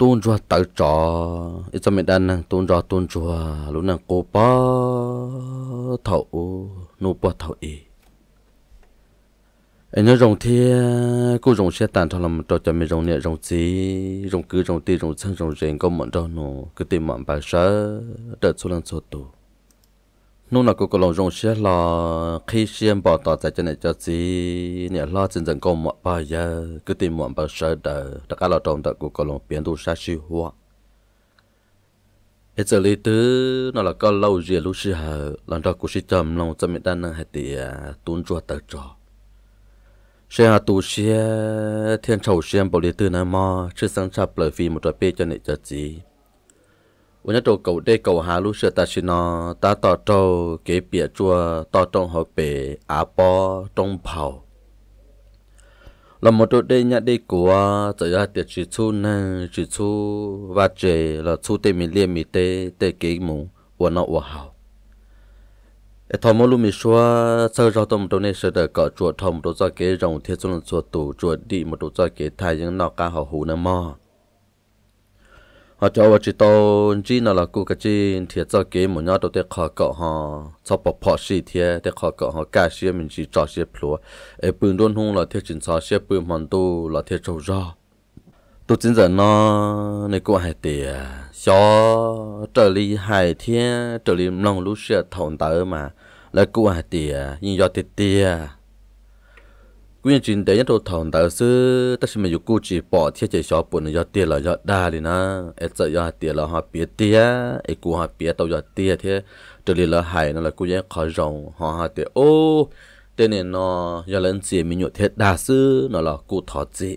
tôn cho tự trò. Ít cho mình đàn năng tôn cho tôn cho lúc năng cô bó thầu nô bó thầu ý anh nhớ rồng thì cô rồng sẽ tàn thằng làm cho cho mình rồng nhẹ rồng gì rồng cứ, rồng tì rồng chân rồng rèn có mọn đâu nó cứ tìm mọn bà sớ, đợt số lần số tù nô là cô cô lòng rong xe lo khi xem bỏ tỏ tại cho này cho gì nhà lo chân chân công mọi bà giờ, cứ tìm mọi bà sợ đờ. Tất cả là trong đợt cô có lòng biến tu sa siêu hoa hết giờ lý tứ, nó là có lâu gì lúc xưa lần đó cô sẽ chậm lòng cho mình đang năng hay tiệt tuôn à, chua tờ trò. Xe hà tu xe thiên châu xem bảo lý tứ nà mò, chứ sang chập lời phi một trò bê cho này cho gì วันนี้ตัวเก่าได้เก่าหาลูกเสือตาชินอตาต่อโตเก็บเปียจัวต่อตรงหัวเปอาปอตรงเผาเราหมดตัวได้เนี่ยได้กัวจะยาเตียชิชูนั่นชิชูว่าเจเราชูเตมีเลียมีเตเตเก๋หมูวันนอว่าเฮา thọ mô lu mi xóa sơ rau tôm đồ này sẽ được có chuột thòng đồ cho cái rồng thiết xuống chuột tủ chuột đi một đồ cho cái thay những nọ cá họ hủ nè mò họ cho vào chỉ tao chỉ nó là cô cái chỉ thiệt cho cái một nhát đầu tiên khó cọ họ cho bỏ bỏ xí thiệt để khó cọ họ cả xí mình chỉ cho xí plua ấy bưng đôn hung là thiệt chính xác xí bưng mòn tu là thiệt trâu ra tu chính giờ nó này cô hai tiền cho trở lý hai thiệt trở lý nông lúc sẽ thòng tới mà là cô hai tiền nhưng do tiền tiền quyên trình để nhất đồ thòng tới sư, tất nhiên mà dù chỉ bỏ thiết chế shop bún do tiền là do đa đi na. Ấy sợ do tiền là họ biết tiền ấy cũng họ biết tàu do tiền thế. Trở lại là hai nó là cú dễ khó rộng họ họ tiền ô, tên này nó do lần gì mình nhụt thiết đa sư, nó là cụ thọ gì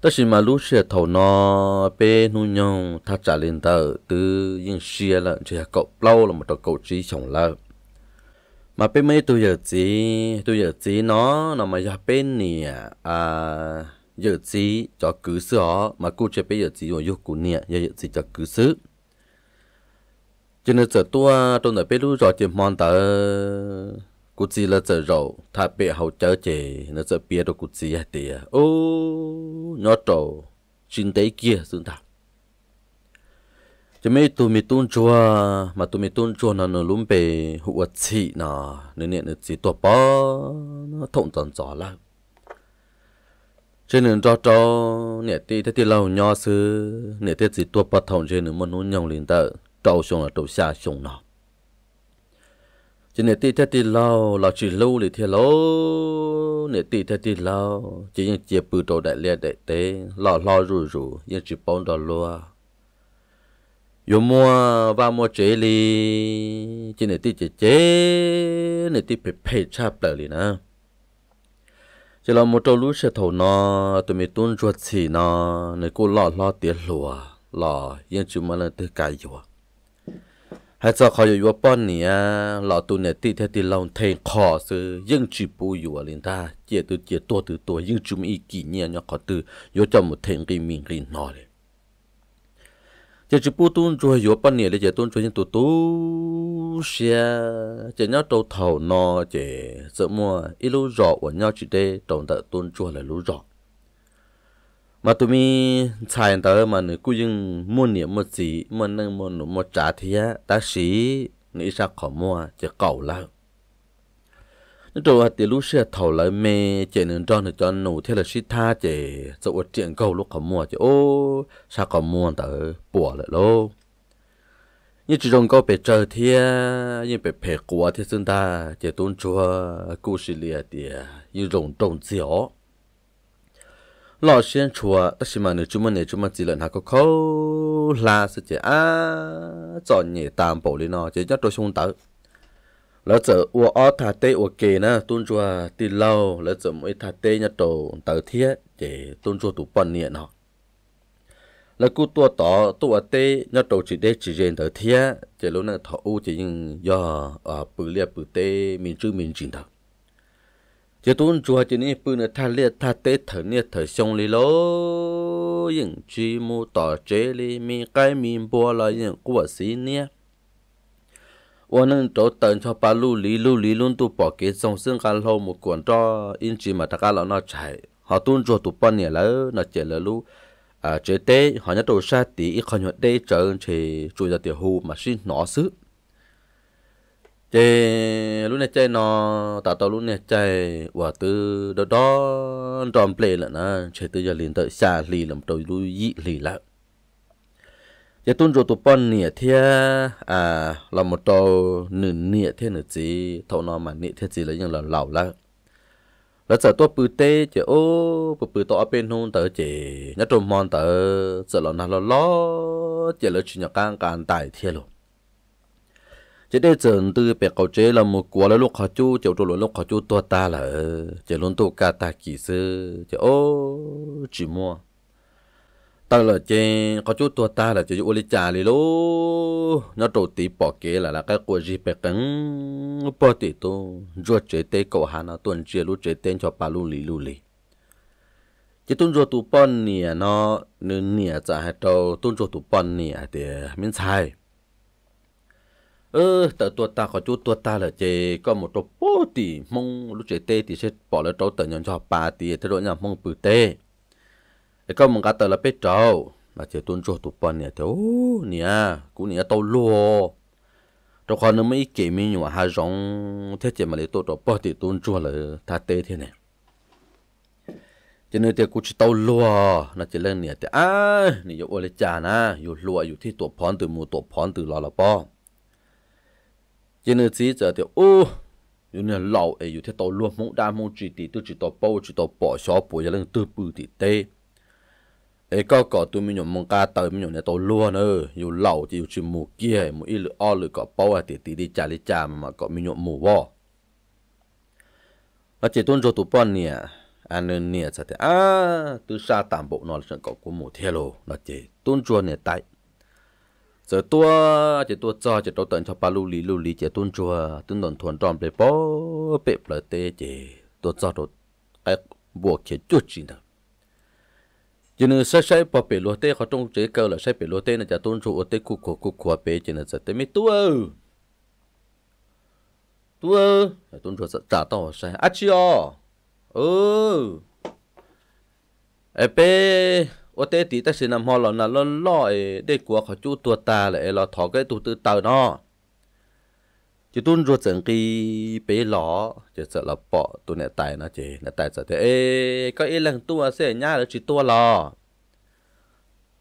tất nhiên mà lúc xưa thầu nó bê nu nhông thắt trả lên tờ từ những xe là, chỉ cậu lâu là một cậu trí chồng lâu mà bên mấy tôi giờ chỉ tôi giờ chỉ nó nó mà giờ bên nè à, à giờ chỉ cho cứ sữa mà cô chơi bây giờ chỉ mà yêu cô nè giờ chỉ cho cứ sữa cho nên giờ tôi tôi nói bên lúc rồi chỉ mong tờ, cô chỉ là giờ rồi thay bị hậu trở chị nó giờ bia đâu cô chỉ hết đi ô nhỏ trâu xin tới kia xứng thật cho mấy tụi mình tuôn chua mà tụi mình tuôn chua nó nó luôn bị hụt chị nà nên nên chỉ tổ bó nó thông tận gió là trên đường cho cho nè tí thế thì lâu nhỏ sư nè thế chỉ tổ bó thông trên đường muốn nó nhông liền tờ trâu xuống là trâu xa xuống nó chỉ nè tì thế thì lâu là chỉ lâu thì theo lâu nè tì thế thì lâu chỉ những chiếc bự đồ đại liệt đại tế lo lo rủ rủ những chỉ bông đồ loa yo mua và mua chế li chỉ này tí chế chế này tí phải phải chạp lại li nè. Chỉ là một trâu lú sẽ thầu nó tụi mình tuôn ruột xì nó này cô lọ lọ tiền lúa lọ yên chú mà là tự cài vô hay cho khỏi vô bọn nè lọ tụi này tí theo tí lòng thầy khó sư yên chú bù vô lên ta chỉ từ chỉ tua từ tua yên chú mình ý kỷ nhiên nó khó từ vô cho một thầy cái mình cái nó đấy giờ chỉ bút tôn chuối yếu bên này để giờ tôn chuối những tổ tú xe chỉ nhau đầu thầu nọ chỉ, sợ mua ít lú rọ của nhau chỉ để trồng tại tôn chuối là lú rọ mà tụi mình xài tới mà nữ cứ dưng mua niệm một gì mua nâng mua nụ một trả thì á ta sĩ nghĩ ra khó mua chỉ cầu lao nó trâu hạt lúc xe thầu lại mê chạy nên cho nó cho nụ thế là shit tha chạy sợ vật chuyện câu lúc có mua chạy ô sao có mua tớ? Bùa lại lô. Như chỉ trong câu bị trời thì như bị bề quá thì chúng ta chạy tôn chúa cố sĩ liệt thì như rồng trồng gió, lọ xuyên chùa tất nhiên mà nếu chúng mình nếu chúng mình chỉ lần hạ có khâu là sẽ chạy à chọn nhẹ tạm bộ đi nó chạy cho tôi xuống tới lỡ giờ ua ó thà tê ua kề na tuôn chùa tì lâu lỡ giờ mỗi thà tê nhá tổ tờ thiết để tuôn chùa tụ bận niệm họ lỡ cú tua tỏ tua tê nhá tổ chỉ để chỉ riêng tờ thiết chỉ lúc này thọ u chỉ nhưng do ở bự liệt bự tê mình chưa mình chỉnh thật chỉ tuôn chùa chỉ nên bự nữa thà liệt thà tê thở niết thở xong lì lô những chi mu tỏ chế li mi cái mi bùa là những của xí nia 我能找等着把路里路里路都保给总生干后木管着，因此嘛，大家老那柴，好多做都半年了，那接了路， à chế tế họ nhớ đồ sa tí ít không nhớ tế trở thì chui ra tiểu hù mà xin nó xứ chế lúc này chơi nó tạo tao lúc này chơi và từ đó đó tròn play là nó chơi từ giờ liền tới xa lì làm tôi lui dị lì lại giờ tuân rồi tụ bọn nịa thia à là một tàu nửa nịa thia nửa gì thầu nó mà nịa thia gì là những là lẩu lại là giờ tôi bự tê chỉ ô, bự bự tôi bên hông tới chỉ nhất trộm mòn tới giờ là nó lo chỉ là chuyện càng càng đại thiệt luôn. Chỉ để dần từ bé cầu chế là một quả là lúc họ chú chịu rồi lúc họ chú tua ta là chỉ luôn tu cả ta kỳ sư chỉ ô, chỉ mua ta là chế có chút tua ta là chế u li trà li lô. Nó đầu tí bỏ kế là là cái của gì bẹt cứng. Bỏ tí tu ruột chế tê cậu hà, nó tuần chia lú chế tên cho bà lu lì lu lì. Chỉ tuần ruột tu bọn nè nó, nên nè trả hai đầu tuần ruột tu bọn nè thì mình sai. Ơ tờ tua ta, có chút tua ta là chế có một chỗ bỏ tí mong lúc chế tê thì sẽ bỏ lại trâu tờ nhận cho bà tí thế rồi nhà mong bự tê cái câu mình cả tờ là biết trâu là chỉ tuân cho tụi bọn nè thiếu nè cũng nè tàu lúa trong khoa nó mấy kể mình nhưng hai giống thế chỉ mà để tụt đó bớt thì tuân cho là ta tê thế này. Cho nên thì cũng chỉ tàu lúa là chỉ lên nè, thì à nè yêu ôi cha na yêu lúa yêu thì tụi bọn từ mua tụi bọn từ lò là bỏ cho nên chỉ giờ thì ô yêu nè lão ấy yêu thì tàu lúa mông đa mông chỉ thì tôi chỉ tao bao chỉ tao bỏ xóa bỏ cho lên tôi bự thì tê ấy có có tụi mình nhổ mong cá tới mình nhổ này tàu luôn nữa dù lẩu chỉ dù chỉ mù kia mù ít lửa o lửa có bao à tí tí đi chả đi chả mà có mình nhổ mù vò. Ờ, Và chỉ tuân cho tụi bọn à. à, nè anh nên nè chả thế. À tụi sa tạm bộ nó là có của mù theo lô. Là chỉ tuân cho nè tại. Giờ tôi, chỉ tôi cho chỉ tôi tận cho ba lưu lý lưu lý chỉ tuân cho tuân đồn thuần tròn bề bó bề bờ tê chỉ tua cho tôi cái buộc chỉ chút gì đâu cho nên sai sai bỏ bể lúa tê khó trong chế câu là sai bể lúa tê là chả tôn trụ ở tê cu cổ cu khóa bể cho nên giật tê mi tu ơ tu ơ tôn trụ trả tao sai. Á chi o. Ừ ê bê ở tê tí ta xin làm hò lò nà lò lò để cụ họ chú tua ta lại e lò thọ cái tu tư tờ nó chỉ tuân ruột chẳng kỳ bế lọ chỉ sợ là bỏ tôi nè tài nó chỉ nè tài sợ thế, ê, có ý lần tua sẽ nhá là chỉ tua lọ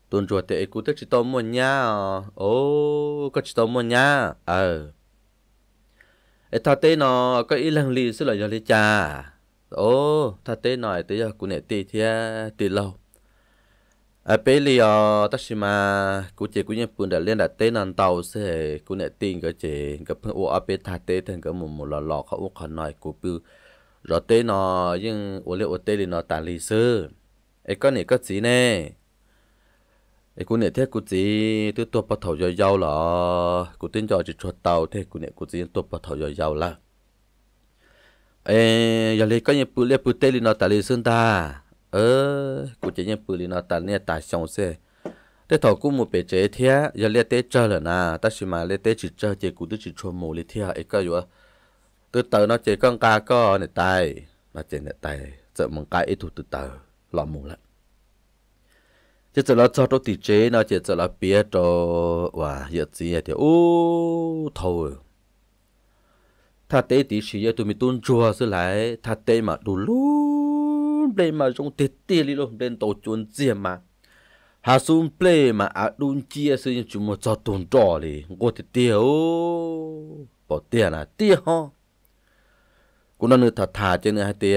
tuân ruột thế cú tức chỉ tao muốn nhá ô à? có chỉ tao muốn nhá ờ. Ê, thà tê nó, có ý lần lì sẽ là giờ lì trà ô thà tê nói tới giờ cú nè tì thia, tì lâu à bây giờ tất xì mà cụ chị cũng như bùn đã lên đặt tên ăn tàu, sẽ cụ nè tin cái chị, cái phương ô ở bên thà tế thành cái một một lò lò khó ô khó nói cụ bự rồi tên nó, nhưng ô lệ ô tên thì nó tàn lì sư ấy con này có gì nè? Ấy cụ nè thế cụ gì? Tôi tôi bắt thảo rồi giàu là cụ tên cho chị chuột tàu thế cụ nè cụ gì? Tôi bắt thảo rồi giàu là ấy giờ lấy cái như bùn lấy bự tên thì nó tàn lì sư ta ờ cụ chỉ nhận bự lì nó ta nè ta xong xe thế thọ cũng một bề chế thế giờ lê tế chơi là na ta chỉ mà lê tế chỉ chơi chỉ cụ tôi chỉ cho mù lê thế ấy cái gì từ từ nó chỉ con cá có này tay nó chỉ này tay sợ mong cái ít thủ từ từ lọ mù lại chỉ sợ nó cho tôi tỷ chế nó chỉ sợ nó biết cho và giờ gì thì ô thôi ta tế tỷ sĩ tôi mình tuôn chùa xứ lại ta tế mà đủ lúc play mà trong tết tê li luôn bên tổ chuồn chia mà. Hà sum play mà à đun chia sự như chúng một cho tồn trò đi ngô tê tê ô, bỏ tiền là tê ho cũng nó thật thà cho nên hai tê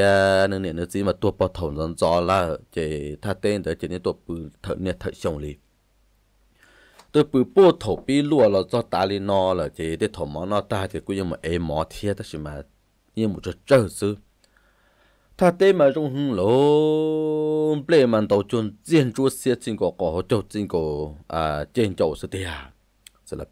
nên nên nó chỉ mà tua bỏ thầu dần gió là chỉ thà tên tới chỉ nên tua bự thợ nên thợ xong đi tôi bự bỏ thầu bị lúa là do ta li nó là chỉ để thầu mỏ nó ta thì cũng như mà em mỏ thiệt đó mà như một trò chơi xưa ta mà mà à, à. là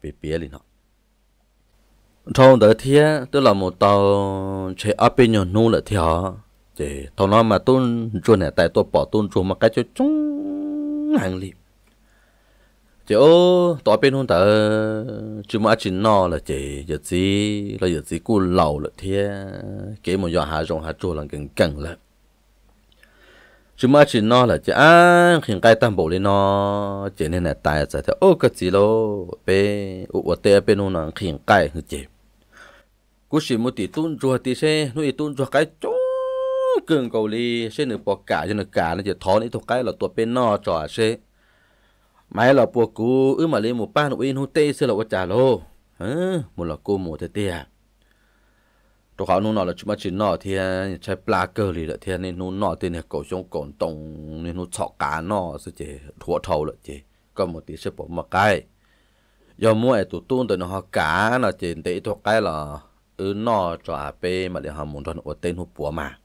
trong đó thì tức là một tàu chạy áp bên nhau nô là theo thì thằng nó mà tôn chuồn này tại tôi bỏ tôn chuồn mà cái chỗ chung hàng liệp chị ô tỏ bên hôn tờ chú mà chỉ no là chị giờ gì là giờ gì cô lâu là thế cái một giờ hạ rong hạ trôi là gần gần là chú mà chỉ nó là chị à hiện cái tam bộ lên nó chị nên là tài sẽ thì ô, cái gì lô bé ô tê, bên hôn là hiện cái như chị cú chỉ một tí tuôn chùa tí xe nuôi tuôn chùa cái chỗ cường cầu li xe nửa bỏ cả, cho nửa cả nó chỉ thó này thôi cái là tuổi bên nó trò xe mày là bùa cú ư mà lên một ba nó in hô tê xưa là quá trả lô. Hả một là cô một thế tê à? tôi khảo nụ nọ là chúng ta chỉ nọ thì à, chạy pla cơ lì là thì à, nên nụ nọ thì này cổ xuống cổ tổng nên nụ chọ cá nọ sẽ chế, thua thầu là chế, có một tí sẽ bỏ một cái giờ mua ấy tụ tuôn từ nó họ cá là chế, để thuộc cái là ư nọ cho à mà để họ muốn cho nó tên hú bùa mà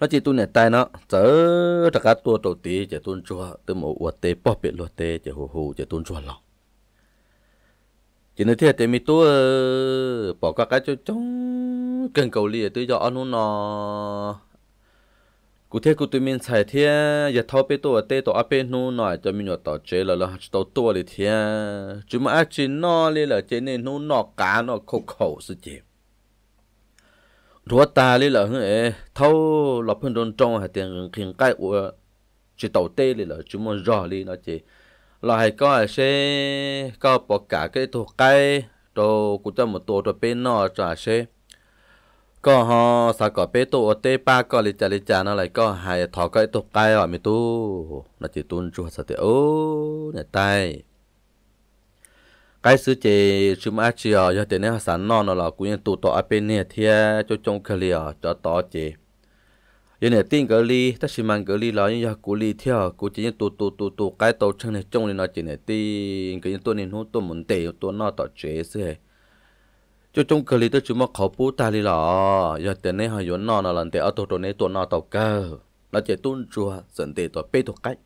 nó chỉ tu này tai nó, chớ tất cả tua đầu tí chỉ tuôn chua từ một uất tê bỏ biệt luật tê chỉ hù hù chỉ tuôn chua lọ chỉ nói thiệt thì mi tôi ờ, bỏ các cái chỗ trong cần cầu lìa tôi cho anh nó cụ thể cụ tụi mình xài thiệt giờ thao bê tôi tê tổ áp bên nu nói cho mình nhặt tàu chế là là tàu tua thì thiệt chứ mà chỉ nó lì là chế nên nu nó cá nó khô khẩu sự chế rùa ta lì là hả thâu lọp hơn đồn trong hay tiền khiến cái của chỉ tàu tê lì là chú mà rõ lì nó chế là hay có xe có bỏ cả cái thuộc cái, đồ cũng cho một tổ đồ bên nó trả xe có họ sao có bé tổ tê ba, có lì chà lì chà nó lại có hai thọ cái thuộc cái ở mình tu. Nó chỉ tuân chùa sao thì, ô, nhà tay cái sự chế chúng ta chỉ ở cho tiền này sản non là cũng như tụ tọa bên này thì cho trong cái liều cho tọa chế giờ này tin cái ly ta chỉ mang cái ly là như cái ly theo cú chỉ như tụ tụ tụ tụ cái tàu chân này trong này nó chỉ này tin cái như tôi nên hút tôi muốn tệ tôi nó tọa chế sẽ cho trong cái ly ta chúng ta khẩu bút ta ly là giờ tiền này họ yến non là lần tệ ở tu tu này tu nó tạo cơ nó chỉ tuân chùa, dẫn tệ tọa bê tu cách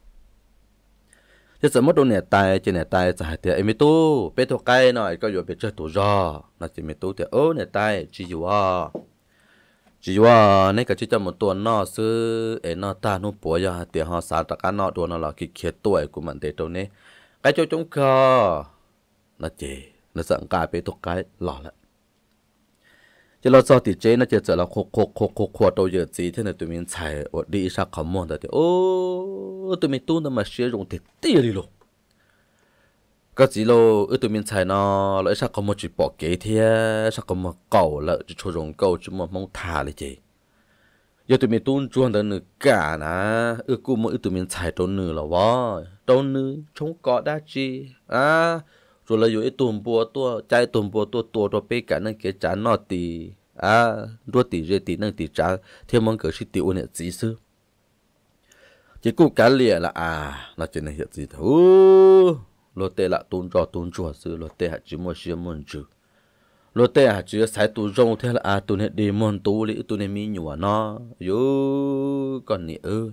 chứ sợ mất đồ nè tay chứ nè tay sợ hại thì em tu. Bé thua cây nói, có dụng bé chơi tủ giò. Nó chỉ mày tu thì ô nè tay chỉ dù à? Chỉ dù à? Nên cả chỉ cho một tuần nọ sư em nọ ta nó bỏ ra thì họ xả tất cả nọ đồ nó là cái kia tuổi của mình để đâu nè cái chỗ chúng cơ nó chỉ nó sợ cả bé thua cây lọ lại chỉ lo cho thì chế nó chỉ sợ là khô khô khô khô khô giờ gì thế này tụi mình xài ở đi ra khó mòn rồi thì ô tụi mình tu nó mà sử dụng thì đi luôn cái gì lo ở tụi mình xài nó lại sao có một chỉ bỏ kế thế sao có một cầu là chỉ cho dùng cầu chứ mà mong chứ giờ tụi mình tuôn chuồn đến nửa cả nà ở cụ mỗi tụi mình xài trốn nửa là vó trốn nửa chống có đa chi à rồi là rồi tụm bùa tua chạy tụm bùa tua tua rồi bê cả năng kia trả nọ tì à đua tì rê tì năng tì trả theo mong cỡ sĩ tì ôn hiện gì sư chỉ cụ cá lìa là à là chuyện này hiện gì thôi lo tê là tôn trò tôn trò sư lo tê hạt chỉ mua xia môn chữ lo tê hạt chỉ sai tù rong thế là à tụi này đi môn tù lý tụi này mi nhùa nó yo còn nị ư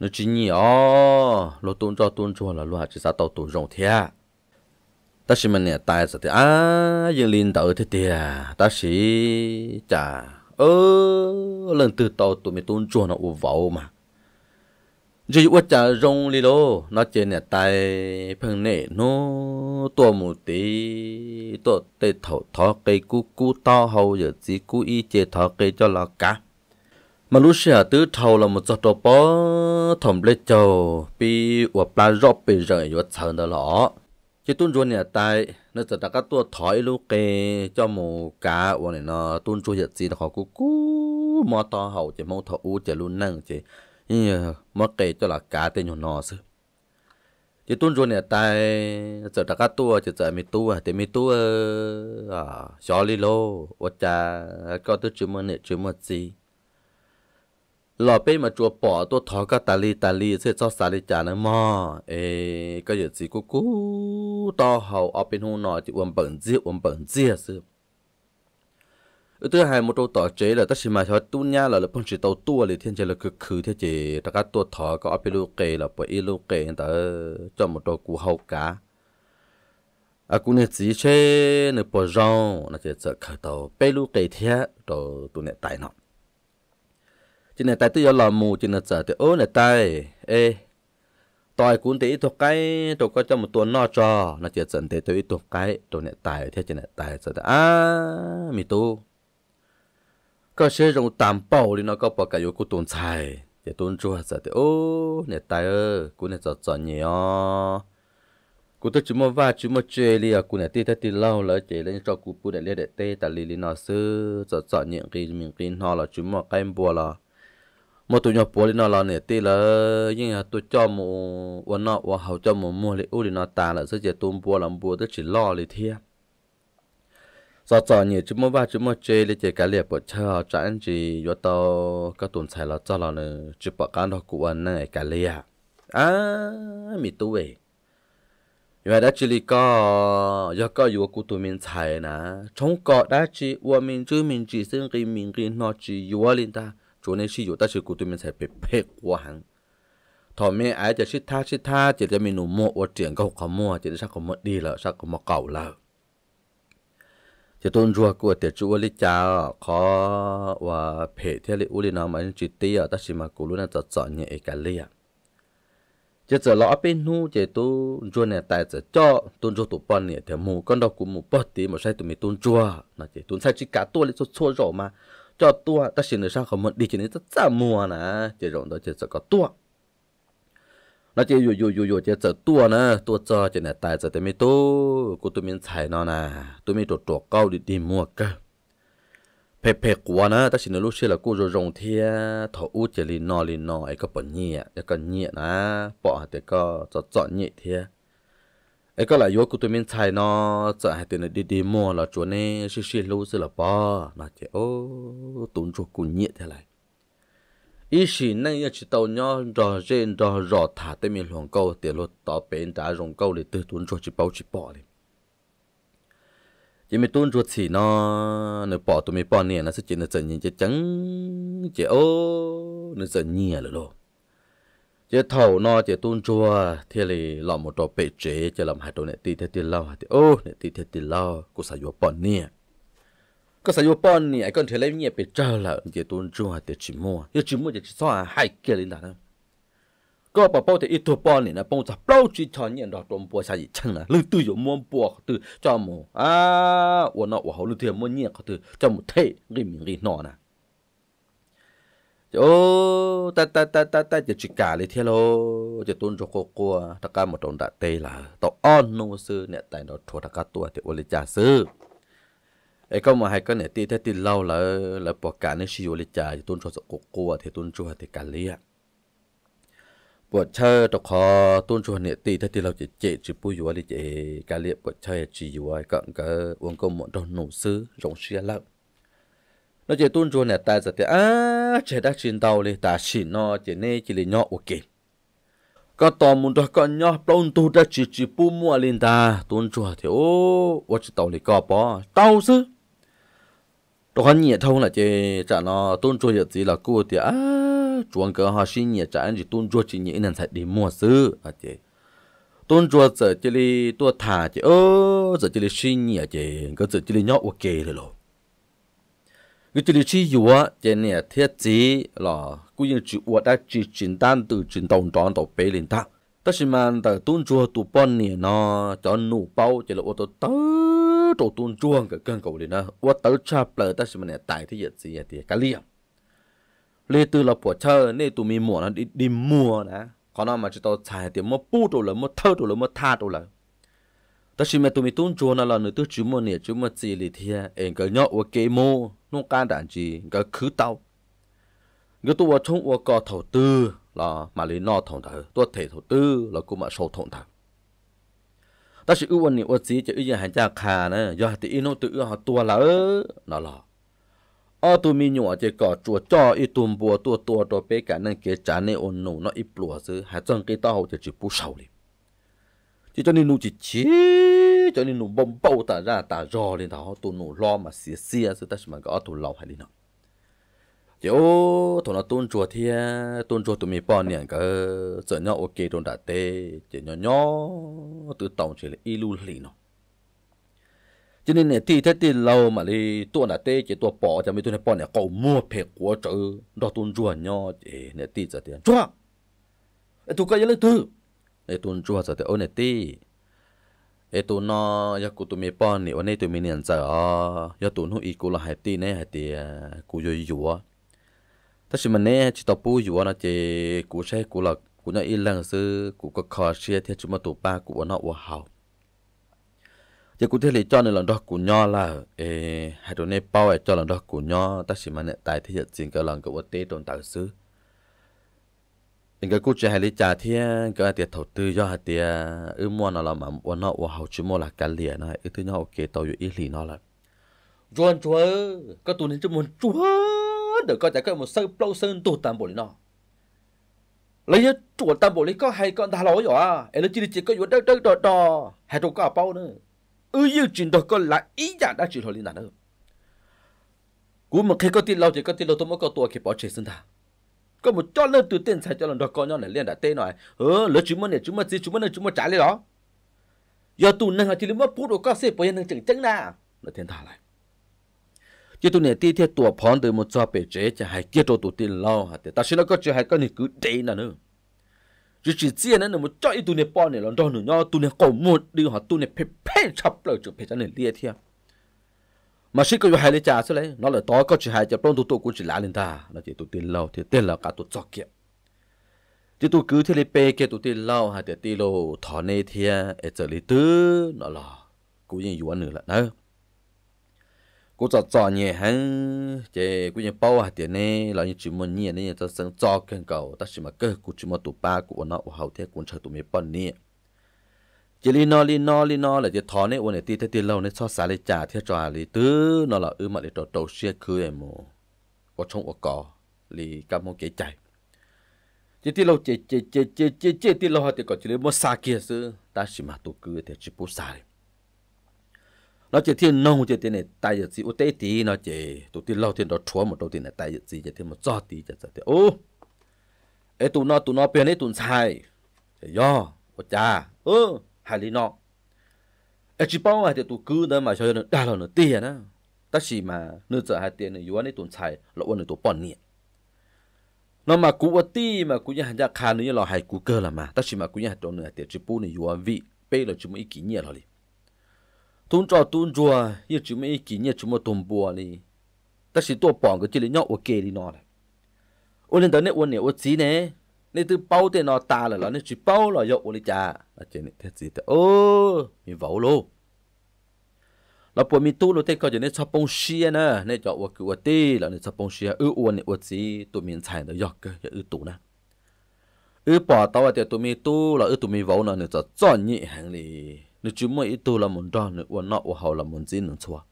nó chỉ nhỉ ó lo tôn trò tôn trò là lo hạt chỉ sao tàu tù rong thế à ta xin mình nè, tài sao thì à yên linh đầu thế thì à ta xí chả ơ lần từ tàu tụi mình tôn chùa nó u vẩu mà. Giờ uất chả rong li lô, nó trên nè tay phần nè nó tua một tí tua tê thọ thọ cây cú cú to hầu, giờ chỉ cú y chế thọ cây cho là cả mà lúc xưa tứ thầu là một giọt bó thầm lê châu bị u ba rót bị rời uất chờ đó lọ chỉ tuân chủ nhà tại nó sẽ đặt cái tua thỏi lúc kê cho mù cá và này nó tuân chuột gì nó họ cú cú, mò to hậu chỉ mâu thọ u chỉ luôn nâng chỉ mò kê cho là cá tên nhỏ nó chứ chỉ tuân chủ nhà tại sẽ đặt cái tua chỉ chỉ mi tua à, thì mi tua ờ, à xóa lô và cha, có tôi chữ mờ này chữ mờ gì lò bên mà chùa bỏ tôi thọ các tà li tà li sẽ cho xả li trả nó mò ê, cái gì cú cú, to hậu ở bên hông nọ chỉ uống bẩn giết uống bẩn giết sư thứ hai, một đầu tỏ chế là tất nhiên mà cho tu nha là là phong chỉ tàu tua thì thiên chế là cực khứ thế chế tất cả tua thọ có bên lu kề là bởi ilu kề ta cho một đầu cú hậu cả. à cú này chỉ chế nửa bỏ rong nó chỉ sợ khởi tàu, bê lu kề thế đồ tu này tài nọ chỉ này tài tôi giờ làm mù chỉ này sợ tôi ố này tay. Ê, tôi cũng thấy thuộc cái, tôi có cho một tuần nó cho nó chỉ dẫn thế tôi thuộc cái, tôi này tài, thế chỉ này tài, sợ à mi tu có sử dụng tạm bảo thì nó có bảo cái yếu của tuần xài để tuần chua sợ tôi ố nè tài ơ, cũng nè sợ giờ nhiều cú tôi chỉ mua va chỉ mua chơi li à cú này tê tê lâu lỡ chơi lên cho cú bù để lấy để tê ta li li nó sư giờ giờ những cái mình cái nó là chỉ mua cái bùa là một tụi nhỏ bố lên nó là nè tê là nhưng mà tụi cho mù và nó và hậu cho mù mua lấy u nó tàn là sẽ chỉ tụi bố làm bố tức chỉ lo lấy thiệt giờ giờ nhiều chúng mua ba chúng mua chơi lấy chơi cá liệp bữa chơi cho anh chị vô tàu các tuần xài là cho là nè chụp bạc ăn đó của anh này cá liệp à mi tu vì vậy đã chỉ có do có yêu của tụi mình xài nè trong có đã chỉ của mình chứ mình chỉ xin cái mình cái nó chỉ yêu lên ta chỗ này sử ta sử cụ tụi mình sẽ bị phê quá hẳn thọ mẹ ấy chỉ xích tha xích tha chỉ cho mình nụ mộ và triển cầu mua chỉ sao có mất đi là sao có một cầu là chỉ tôn rùa của tiệt chúa lý khó và phê theo lý uli nó mà chỉ tiêu ta chỉ mà cụ luôn là chọn chọn nhẹ cả liền chỉ giờ lọ bên chỉ tu rùa này tại giờ cho tôn rùa tụ bọn này thì mù con đâu cũng mù bớt tí mà sai tụi mình tôn rùa là chỉ tôn sai chỉ cả tôi là số số rồi cho tua ta xin được sao không muốn đi chỉ nên rất chả mua nè chỉ rồi đó chỉ giờ có tua nó chỉอยู่อยู่อยู่อยู่จะเจอตัวนะตัวจอจะเนี่ยตายจะแต่ไม่ตัวกูตัวมีใส่นอนะตัวมีตัวตัวเก้าดีดีมัวก็เพเพกว่ ấy có là yếu của tụi mình xài nó sợ hai tụi nó đi đi mua là chỗ này xí xí lâu xí là bò. Là chị ô, tụi chỗ cũng nhiệt thế này. Ý xí năng yên chỉ tàu nhỏ rò rên rò rò thả tới mình luồng câu tiền lột tỏ bên đã rồng câu để từ tụi chỗ chỉ bao chỉ bỏ đi. Chỉ mình tụi chỗ chỉ nó nó bỏ tụi mình bỏ nè, nó sẽ chỉ nó sợ nhìn chứ chẳng chị ô, nó sợ nhẹ rồi chế thầu nó chế tuôn chua, thì lì lọ một trò bể chế chế làm hai trò nè tì thế tì lao thì ô nè tì thế tì lao, cô sao vô bọn nè. Cô sao vô bọn nè ai còn thế lấy nhẹ bể trâu là chế tuôn chua thì chỉ mua. Chứ chỉ mua thì chỉ sao hai cái lên đàn có bảo bảo thì ít thua bọn nè bọn sao bao chỉ cho nhẹ đó trộm bùa sao gì chăng là. Lưu tư dụ mua bùa từ cho mù. À ủa nó, ủa hậu lưu tư mua nhẹ từ cho mù thế cái mình cái nọ nè. Ô ta ta ta ta ta chỉ cả lấy theo lo chỉ tuôn cho cô cô tất cả một đồng đại tây là tao on nô sư nè tại đó thua tất cả tuổi thì ô lấy trả sư ấy có mà hay có nè tí thế tí lâu là là bỏ cả nên sử dụng lịch trả tuân cho sự cố cố thì tuân cho thì cả lý bỏ chơi đọc khó tuân cho nè tí thế tí lâu chỉ chế chỉ bùi dùa lịch chế cả lý bỏ chơi chỉ dùa cận cả uống công một đồng nụ sư rộng xia lắm nó chỉ tuôn chuồn à, này ta giờ thì à chỉ đã chín tàu đi ta chỉ nó, chỉ nè chỉ là nhỏ, ok. Có tò muốn đó có nhỏ plon tu đã chỉ chỉ bù mua lên ta. Tuôn chuồn thì, ô ô chỉ tàu đi có bỏ tàu chứ đó hắn nhẹ thông là chỉ trả nó tuôn chuồn giờ gì là cô thì à chuồn cơ họ xin nhẹ chả anh chỉ tuôn chuồn chỉ nhẹ nên phải đi mua chứ à chị. Tuôn chuồn giờ chỉ là tua thả chỉ ô, giờ chỉ là xin nhẹ chỉ có giờ chỉ là nhỏ, ok rồi cái chuyện chi yếu trên nên thiết chế là cũng như chỉ ở đã chỉ chuyển tan từ chuyển đồng tròn đầu bể lên ta. Tức là mà từ tuôn chuột tụ bọn nè nó cho nụ bao chỉ là ô tô tớ tổ tuôn chua cái cơn cầu liền nó. Ô tớ cha bờ tức là mà nè tại thế hiện gì thì cái liệm. Lê từ là bỏ chơi nên tụi mình mua nó đi đi mua nè. Còn nó mà chỉ tao xài thì mua bút đồ là, mua thơ đồ là, mua tha đồ là ta chỉ mà tụi mình tuôn chua là nữa tôi chú mua nè chú mua gì thì thia em cái nhọ của cái mô nó can đàn gì cái khứ tao cái tôi trong ô có thầu tư là mà lấy nó thầu thở tôi thể thầu tư là cũng mà sâu thầu thở ta chỉ ưu nè ưu gì chỉ ưu hành gia khà nè, do thì nó tự họ tua lỡ nó là ở tụi mình nhỏ chỉ có chùa cho ít tụm bùa tua tua đồ bé cả nên cái chả nên ôn nụ nó ít bùa chứ hay chân cái tao chỉ chỉ bù sầu đi chỉ cho nên nụ chỉ chỉ cho nên nụ bông bầu ta ra ta rò lên thảo, tụ nụ lo mà xì xìa sự ta mà có tụ lâu hay đi nào. Chỉ ô thằng nó tôn chùa thì tôn chùa tụi mình bao nè cái sợ nhau ok tôn đã tê chỉ nhỏ nhỏ từ tổng chỉ là ilu lì nó cho nên này thì thế thì lâu mà đi tôn đã tê chỉ tua bỏ cho mấy tôn này bao nè cầu mua phê của chữ đó tôn chùa nhỏ chỉ này thì giờ tiền chùa! Tụi cái gì lấy thứ này tôn chùa giờ thì ô này thì ê tụ nó ya cụ tụ mi bọn nèวันนี้tụ mi nhận giờ ya tụ nó ý cụ là hai tỷ này hai tỷ cụ yo yo ta chỉ mà nè chỉ tao bu yo nó chỉ cụ sẽ cụ là cụ nó ý lần sư cụ có khó xia thì chúng mà tụ ba cụ nó ô hào chỉ cụ thể lý cho nên lần đó cụ nhỏ là ê hai tụ này bao cho lần đó cụ nhỏ ta cái cú chơi lý ư mua nó là mà mua nó mua hậu chỉ mua là cái liền này ư thứ nhau ok, tàu ít lì nó là. Chuan chúa có tụi nên chỉ muốn chúa được có chạy cái một sâu lâu sơn tụt tạm bộ lý nó. Lấy nhá tạm bộ lý có hai con ta lỗi rồi à? Em có chuột đâu đâu đâu đâu hai đâu có bao nữa. Ư yêu chuyện đó có là ý giả đã chỉ thôi lý nào nữa cú mà khi có tin lâu thì có tin lâu tôi mới có tuổi khi bỏ chế sinh ta có một cho lớn từ tiền sai cho lần đó có nhau này liên đã tên nói ờ lỡ chúng mình này, chúng mình gì chúng mình chúng mình trả lấy đó. Giờ tụ năng chỉ mất phút rồi có xếp bây giờ chừng chừng nào là thiên thà lại. Chứ tụ này ti theo tụ phòn từ một cho bể chế cho hai kia đồ tụ tiền lo hả ta xin nó có chưa hai cái này cứ đấy nè nữa. Chỉ chỉ chia nữa một cho ít tụ này bỏ này lần đó nữa nhau tụ này cổ một đi họ tụ này phê phê chập lời chụp phê cho này, lia theo mà sĩ cái hai lấy trả số lấy, nó là tối có chỉ hai chập đông tụ tụ cũng chỉ lá lên ta. Nó chỉ tụ tiền lâu thì tiền là cả tụ cho kia chỉ tụ cứ thế lấy bê kia tụ tiền lâu hay tiền tiền lâu thọ nê thia ở chỗ lý tứ, nó là cũng như yuan nữa là nữa cũng cho cho nhẹ hắn chỉ cũng như bao hạt tiền nè là như chỉ muốn nhẹ nè cho sinh cho khen cầu. Ta chỉ mà cơ cũng chỉ mà tụ ba của nó hậu thế cũng chờ tụ mấy bọn nhẹ chỉ li nó li nó li nó là chỉ thọ này, tí thế lâu này cho xả lấy trả theo trò li tứ. Nó là ư mà để trò đầu xe khứ em mồ. Có trong ở cỏ li cả một kế chạy chỉ tí lâu, chỉ chỉ chỉ chỉ chỉ chỉ tí lâu thì có chỉ lấy một xa kia sư ta chỉ mà tụ cứ thì chỉ bù xa nó chỉ thiên nông, chỉ thiên này tại giờ chỉ ô tế tí, nó chỉ tụ tí lâu thiên nó chúa một đầu tiền này tại giờ chỉ chỉ thiên một cho tí, chỉ chỉ ô, ê tụ nó tụ nó bên ấy tụ sai. Do, ô cha ô hà lý nọ, ở e chỉ bao hai tụ cứ đó mà cho nó đa là nó tiền à á ta chỉ mà nửa giờ hai tiền này yuan này tụi xài là uốn này tụi bọn nhẹ nó mà cú ở ti mà cú nhà hàng gia khan nữa là hai cú cơ là mà. Ta chỉ mà cú nhà tụi này tiền chỉ bu này yuan vị bây là chúng mới kỷ niệm rồi tuôn trò tuôn chùa như chúng mới kỷ niệm chúng mới tuôn bùa đi ta chỉ tôi bọn cái chỉ là nhọ ok đi nọ này. Ôn lên tới này ôn này ôn gì này 你对包的那大了了，你去包了要我的家，那这里他知道哦，你包喽。那不米多了，这个就你吃东西呢，你叫我给我的了，你吃东西，而我呢我自己都明菜的要个要多呢。而把到啊，都米多了，而都米包呢，你就专业行哩，你就没一多了门道，你我那我好了门子能错。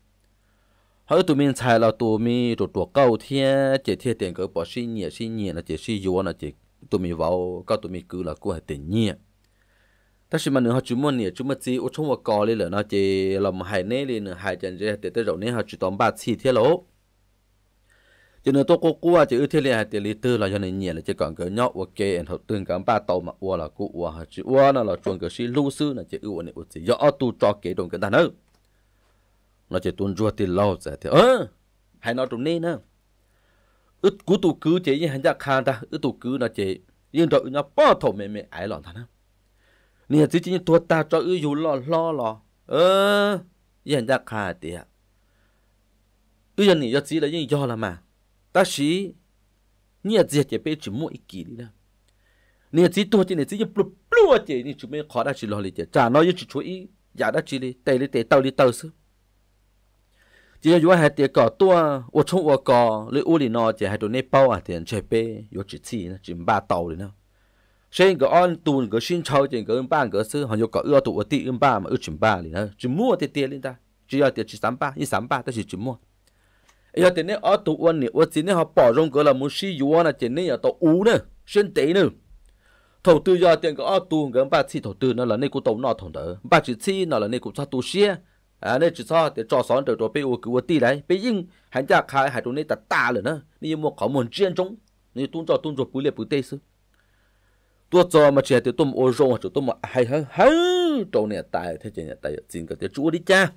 họ tụi mình xài là tụi mình tụi tụi câu thiên chỉ thiên tiền cứ bỏ xí nhẹ xí nhẹ là chỉ xí yếu là chỉ tụi mình vào có tụi mình cứ là cứ hay tiền nhiên. Ta chỉ mà nữa họ chúng mình nè chúng mình chỉ ở trong một cò lên là nó chỉ làm hại nè lên nữa hại chân chơi để tới rồi nè họ chỉ tóm ba chỉ thế lỗ. Cho nên tôi cố cố chỉ ở ưu liền là tiền lý tư là cho nên nhẹ là chỉ còn cái nhóc ok anh học tương cảm ba tàu mà qua là cụ qua họ chỉ qua nó là chuẩn cái sĩ lưu sư là chỉ ua này, ua chỉ do tu cho kế đồng cái đàn ông. nó chỉ tuôn ruột tiền lâu dài thì, ơ hay nói tụi nè. nữa ít cú tụ cứ chế như hành gia khan ta ít tụ cứ nó chế. Nhưng rồi nó bỏ thổ mẹ mẹ, ái lọn thằng nào nè chỉ chỉ tua ta, cho ư dù lo lo lo. Ơ, như hành gia khan thì à ư giờ nè giờ chỉ là như do là mà. Ta chỉ nè chỉ chỉ bị chỉ mua ít kỳ đi đó. Nè chỉ tua chỉ nè chỉ như blu blu chế nè chỉ mình khó đã chỉ lo đi chế. Trả nó như chỉ chú ý, giả đã chỉ đi tay đi tay tao đi tao xứ chỉ là hai tiệc cỏ tua, ô chung ô cỏ lưỡi u lì nó chỉ hai đồ nếp bao à tiền chơi bê, yo chỉ chỉ chỉ ba tàu đấy nào. xin cái on tuần cái xin chào chỉ cái ba cái sư, họ yo có ưa tụ ở tị ba mà ưa chỉ ba lì nữa, chỉ mua tiệc tiệc lên ta, chỉ là tiệc chỉ tám ba, như tám ba, ta chỉ chỉ mua. ấy giờ tiền này ở tụ quân này, ở tiền này họ bỏ rong cái là muốn sử dụng là tiền này ở tụ u nữa, xin tế nữa. thầu tư giờ tiền cái ở tụ cái ba chỉ thầu tư nó là này cũng tàu nọ thầu đó, ba chỉ chi nó là này cũng cho tụ xia à nên chỉ cho để cho són để cho bây giờ cứ đi đấy. Bây giờ hành gia khai hải đồ này ta ta rồi nữa. Nên một khẩu muốn chiến trong nên tuân cho tuân cho bùi lệ bùi tê sư tôi cho mà chỉ để tôi ô rong hoặc tôi mà hay hơn hay. Đồ này tại thế chỉ tại chính cái để chúa đi cha.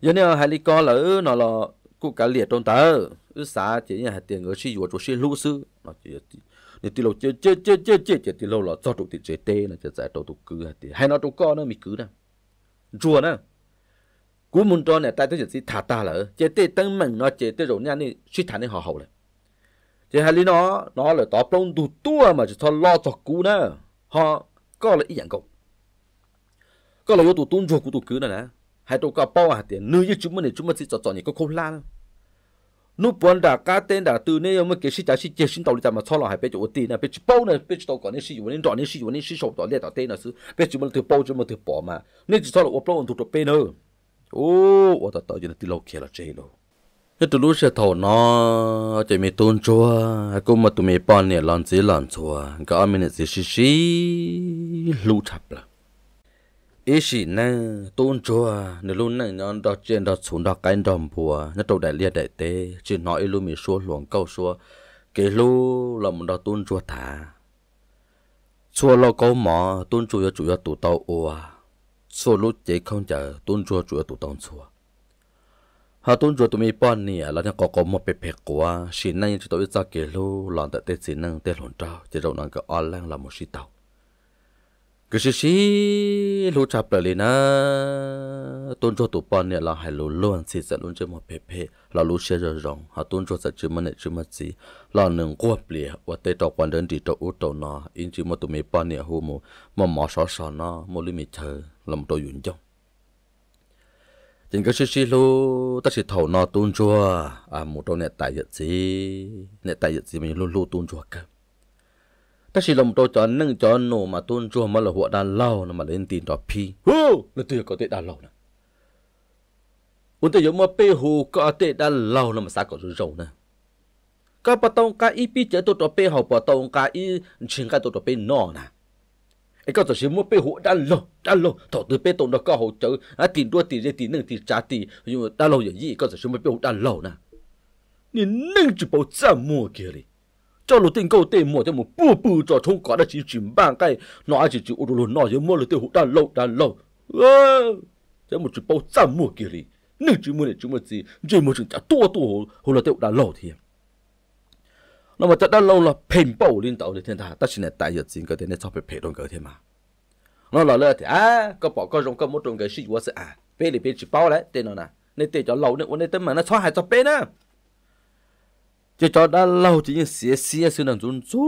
Giờ này hay đi coi là nó là cũng cả liệt trong tờ ư xã chỉ là tiền người sử dụng cho sử lưu sư nó chỉ nên tí lâu chơi chơi chơi chơi chơi chơi tí lâu là cho tụ thì chơi tê là chơi giải tụ tụ cứ hay nó tụ co nó mình cứ nè, chùa nè. cú muốn cho này tại tới gì thả ta là chế tê tăng mình nó chế tê rồi nha này suy thản này họ hậu này chế hai lý nó nó là tỏ bông đủ tua mà chỉ cho lo cho cú nè họ có là ý dạng cậu có là yếu tố tôn chùa của tụ cứ nè hai tụ cả bao hạt tiền nơi như chúng mình chúng mình chỉ cho cho những cái khâu la nu buồn đã cá tên đã từ nay mà cái sĩ giá sĩ chế sinh đầu đi mà cho là hay bây giờ我弟呢，被包呢，被到管那是有人找那是有人是手到列到tên là是，被怎么就包怎么就包嘛，那只说了我包完都都背呢， ô ta tao tao giờ lâu kia là chơi đâu. Cái từ lúc sẽ thầu nó chạy mày tôn chua cũng mà tụi mày bọn nè, lon dễ lon chua cả anh mình dễ xí xí lú chập là. Ý xí nè, tôn chua nè luôn nè, nó đó trên đó xuống đó cái đầm bùa, nó đâu đại liệt đại tế chỉ nói luôn mình xua, luồng câu xua. Cái lú là một đó tôn chua thả. Xua lo câu mỏ tôn chua chủ yếu tụ tàu ua số lúc chế không chờ tôn chúa chủ tụ tông chúa họ tôn chúa tụi mi bọn nè là nó có có một bề bề quá xin nay cho tôi ra cái lô làm tại tết xin năng tết lộn trao chỉ rồi năng cái online là một sĩ tàu cứ xí xí, lũ chập lại na tôn cho tụ bọn này là hai lũ luôn xí sẽ luôn chơi một phê phê. Là lũ xe rồi rong họ tôn cho sẽ chơi mà này chơi mà gì là nương quá bìa và tê trọ quan đơn đi trọ út trọ nó in chỉ một tụ mấy bọn này hồ mù, mà mỏ sọ sọ nó một lũ mì chờ làm đồ yun trong chính cái xí xí lũ, ta chỉ thầu nó tôn cho à một đồ này tại gì này tại gì mình luôn luôn tôn cho cả ta chỉ lòng tôi cho nâng cho nổ mà tôn chua mà là hộ đàn lâu mà lên tin đó phi hô là tôi có tệ đàn lâu nè ủn tôi giống mà bê hồ có tệ đàn lâu mà sao có râu nè cái bắt tông cái ít biết tôi tôi bê học bắt tông cái ít chuyện cái tôi tôi bê nọ nè cái có chỉ mua bê hộ đàn lâu đàn lâu thọ từ bê tông đó có hỗ trợ à tiền đua tiền tiền nâng tiền trả tiền nhưng mà đàn lâu gì có chỉ mua bê hộ đàn lâu nè 你能就包这么给哩 ？cho lũ tình câu tê mua cho một bù bù cho thông có đã chỉ chìm bang cái nó chỉ chỉ ô đồ nó chỉ mua lũ tiêu hụt đàn lâu đàn lâu ơ cho một chỉ bao trăm mua kia đi nếu chỉ mua này chỉ mua gì chỉ mua chừng ta tua tua hồ là tiêu đàn lâu thì nó mà chắc đàn lâu là phèn bao lên tàu để thiên ta ta chỉ là tại giờ chính cái thế này cho phải phèn đồng cái thế mà nó là lỡ thì à có bỏ có rong có một trong cái gì quá sẽ à bé thì bé chỉ bao đấy tên nó nè nên tên cho lâu nữa nên tên mà nó cho hai cho bé nữa cho cho đã lâu chỉ như xía xía xưa năng chúng chú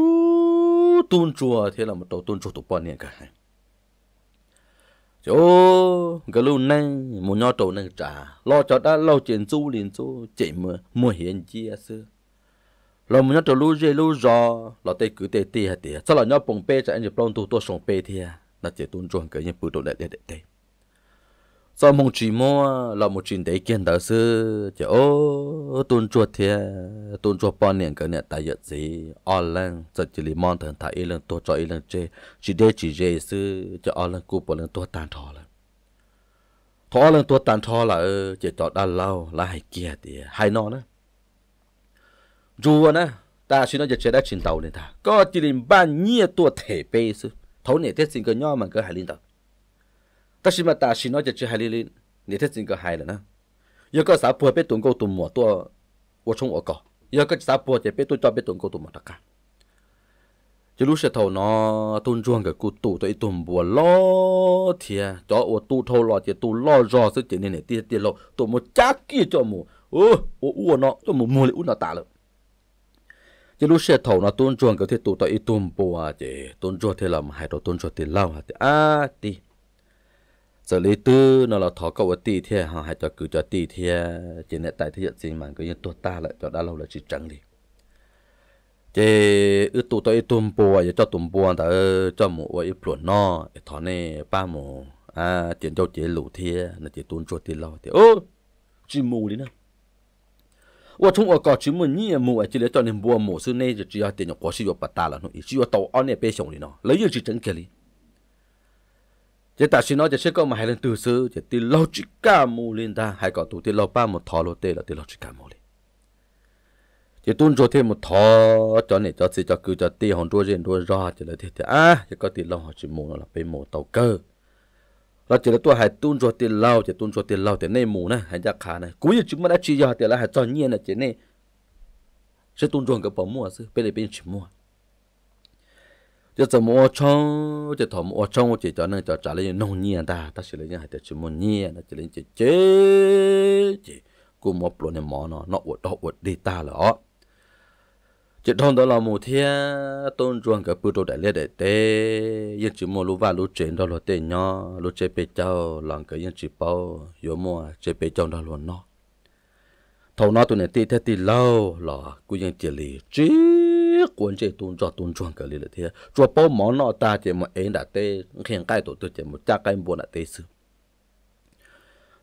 tuôn chùa, thế là một tổ tuôn chùa tổ bao nhiêu cả chỗ cái lúc này, một nhỏ tổ năng trả, lo cho đã lâu chuyện chú liền chú chạy mà mua hiện chi xưa. Lo một nhỏ tổ lúc dễ lúc rò lo tê cứ tê tê hả tê sau là nhỏ bồng bê cho anh chỉ lon tu tu sống bê thì là chỉ tuôn chùa cái như bự tổ đại đại đại sau mong chỉ mua à, là một chuyện đấy kiến đó sư chứ ô tuôn chuột thiệt, tuôn chuột bao niệm cái này tại giật gì? Ở lần giờ chỉ li mong thần thà lên tôi cho lên chơi chỉ để chỉ dễ sư cho ở lần bỏ lên tôi tàn thọ là thọ lên tôi tàn thọ là chỉ cho đã lâu là hay kia thì hay nó nữa dù à nữa ta xin nó chỉ chơi đã chiến đấu nên ta có chỉ li ban nhiêu tôi thể bê sư thấu này thế xin cái nhau mà cái hai linh đạo 但是嘛，大是那就只还哩哩，你睇整个害了呢。有个啥不被动过动么多，我从我搞，有个啥不就被动到被动过动么的干。就lúc sẽ thầu nó tôn chuông cái cụ tụ tới tụm bùa lo thì cho ô tụ thầu lo thì tụ lo rõ sự chuyện này tiền tiền lo tụ một chắc kia cho mù ô ô ô nó cho mù mù lại u nó tạ了chứ lúc sẽ thầu nó tôn chuông cái thì tụ tới tụm bùa thì tôn chuông thì làm hai đồ tôn chuông thì lao thì à thì giờ lý tư nó là thọ cầu tì thế họ hay cho cứ cho tì thế chỉ nên tại thế hiện gì mà cứ như tôi ta lại cho đã lâu là chỉ trắng đi chế ư tụ tôi tụm bùa cho tụm bùa ta cho một cái pluột no thọ này ba mù à tiền cho chế lũ thế là chế tuôn chuột thì lâu thì ô chỉ mù đi nữa 我从我搞专门你也冇，只嚟叫你冇冇，所以呢就只要电脑过去要不打了，只要到安那边上哩喏，你又是真嘅哩。 chỉ ta xin nói chỉ sẽ có mà hai lần từ xưa chỉ từ lâu mù lên ta. Hay có tụ từ lo ba một thọ lô tê là từ lâu mù lên. Chỉ tuân cho thêm một thọ cho này cho xí cho cứ, cho tê hòn đua trên đua ra chỉ là thế thế à chỉ có từ lo họ chỉ mù là bên mù tàu cơ. Là chỉ là tôi hay tuân cho từ lao chỉ tuân cho từ lao thì này mù này hay chắc khá này cuối chúng mà đã chỉ cho thì là hay cho nhiên là chỉ này sẽ tuân cho cái bảo mua chứ bên này bên chỉ mua giờ giờ mua trong giờ thọ mua trong chỉ cho nên cho trả lại nông nhiên ta ta sẽ lấy những hạt chỉ mua nhiên nó chỉ lấy chỉ chế chỉ cú một này mỏ nó nó uất đó uất đi ta là ó chỉ thong đó là một thiên tôn truong cái bữa đồ đại liệt đại tế yên mua lúa lúa chuyện đó là tế nhỏ lúa chế bê châu làm cái yên chỉ bao yếu mua chế bê châu đó luôn nó thầu nó tụi này tì thế tì lâu là cú yên chỉ lì chỉ quân chế tôn cho tôn chuông cái lì là thế cho bao món nọ ta chỉ mà ấy đã tê hiện cái tổ tôi chỉ một cha cái bộ đã tê sư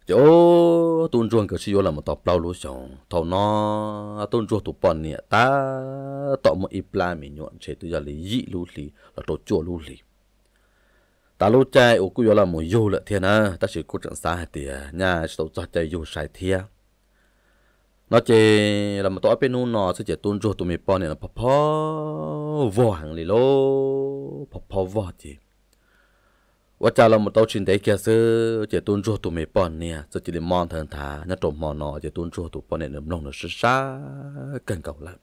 chỗ tôn chuông cái siêu là một tập lâu lúa xong thầu nó tôn chuông tụ bọn nè ta tạo một ít la mình nhọn chế tôi giờ lì dị lú lì là tổ chua lú lì ta lú chạy ô cứ là một yêu là thế na ta chỉ cố chẳng xa hạt tiền nhà tổ cho chạy yêu sai thiệt nó chỉ là một tội bên nó sẽ chỉ tôn rồi tụi mình bỏ này là papa vò hàng lì lô. Papa vò thì và cha là một tàu chuyện đấy kia sư chỉ tôn rồi tụi mình bỏ nè. Sẽ chỉ để mòn thân thà nó trộm mòn nó chỉ tôn rồi tụi bỏ này nấm lòng nó sẽ xa cần cầu lắm.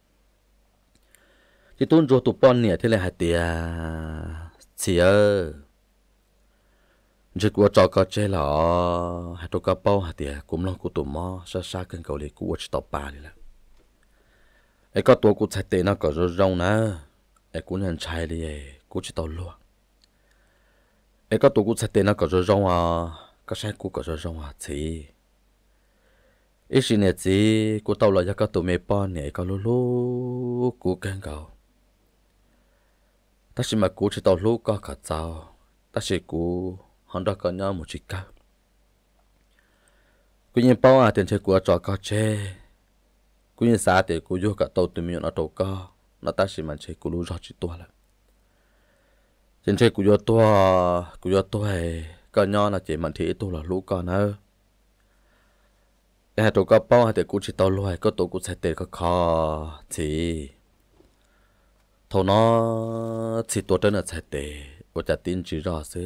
Chỉ tôn rồi tụi bỏ nè, thế là hạt tiền chị ơi chỉ có cho cái chế là hạt tô cá bao hạt tiề cũng lo của tụi mò. Sa sa cần cầu lì của chỉ tàu ba đi là. Ấy có tụi của chạy tệ nó có rau rau nè. Ấy cũng nhận chạy đi ấy của chỉ tàu luôn ấy có tụi của chạy tệ nó có rau rau à? Có sai của có rau rau à chỉ ấy xin nè chỉ của tàu là cái tụi mẹ ba nè, có lô lô của cần cầu. Ta xin mà của chỉ tàu lô có cả tàu ta xin của hòn đó có nhau một chiếc cá. Cú nhìn bao à tiền chơi của trò cá chê. Cú nhìn xa thì cú vô cả tàu tụi mình nó tàu cá nó ta chỉ mà chơi cú lú rõ chỉ tua là. Tiền chơi cú vô tua cú vô tua hay con nhỏ là chỉ mình thì tôi là lú con nữa cái tàu cá bao à thì cú chỉ tàu loài có tàu cú sẽ tiền có khó, thì. Thầu nó chỉ tua trên là sẽ tiền tôi จะ tin chỉ rõ chứ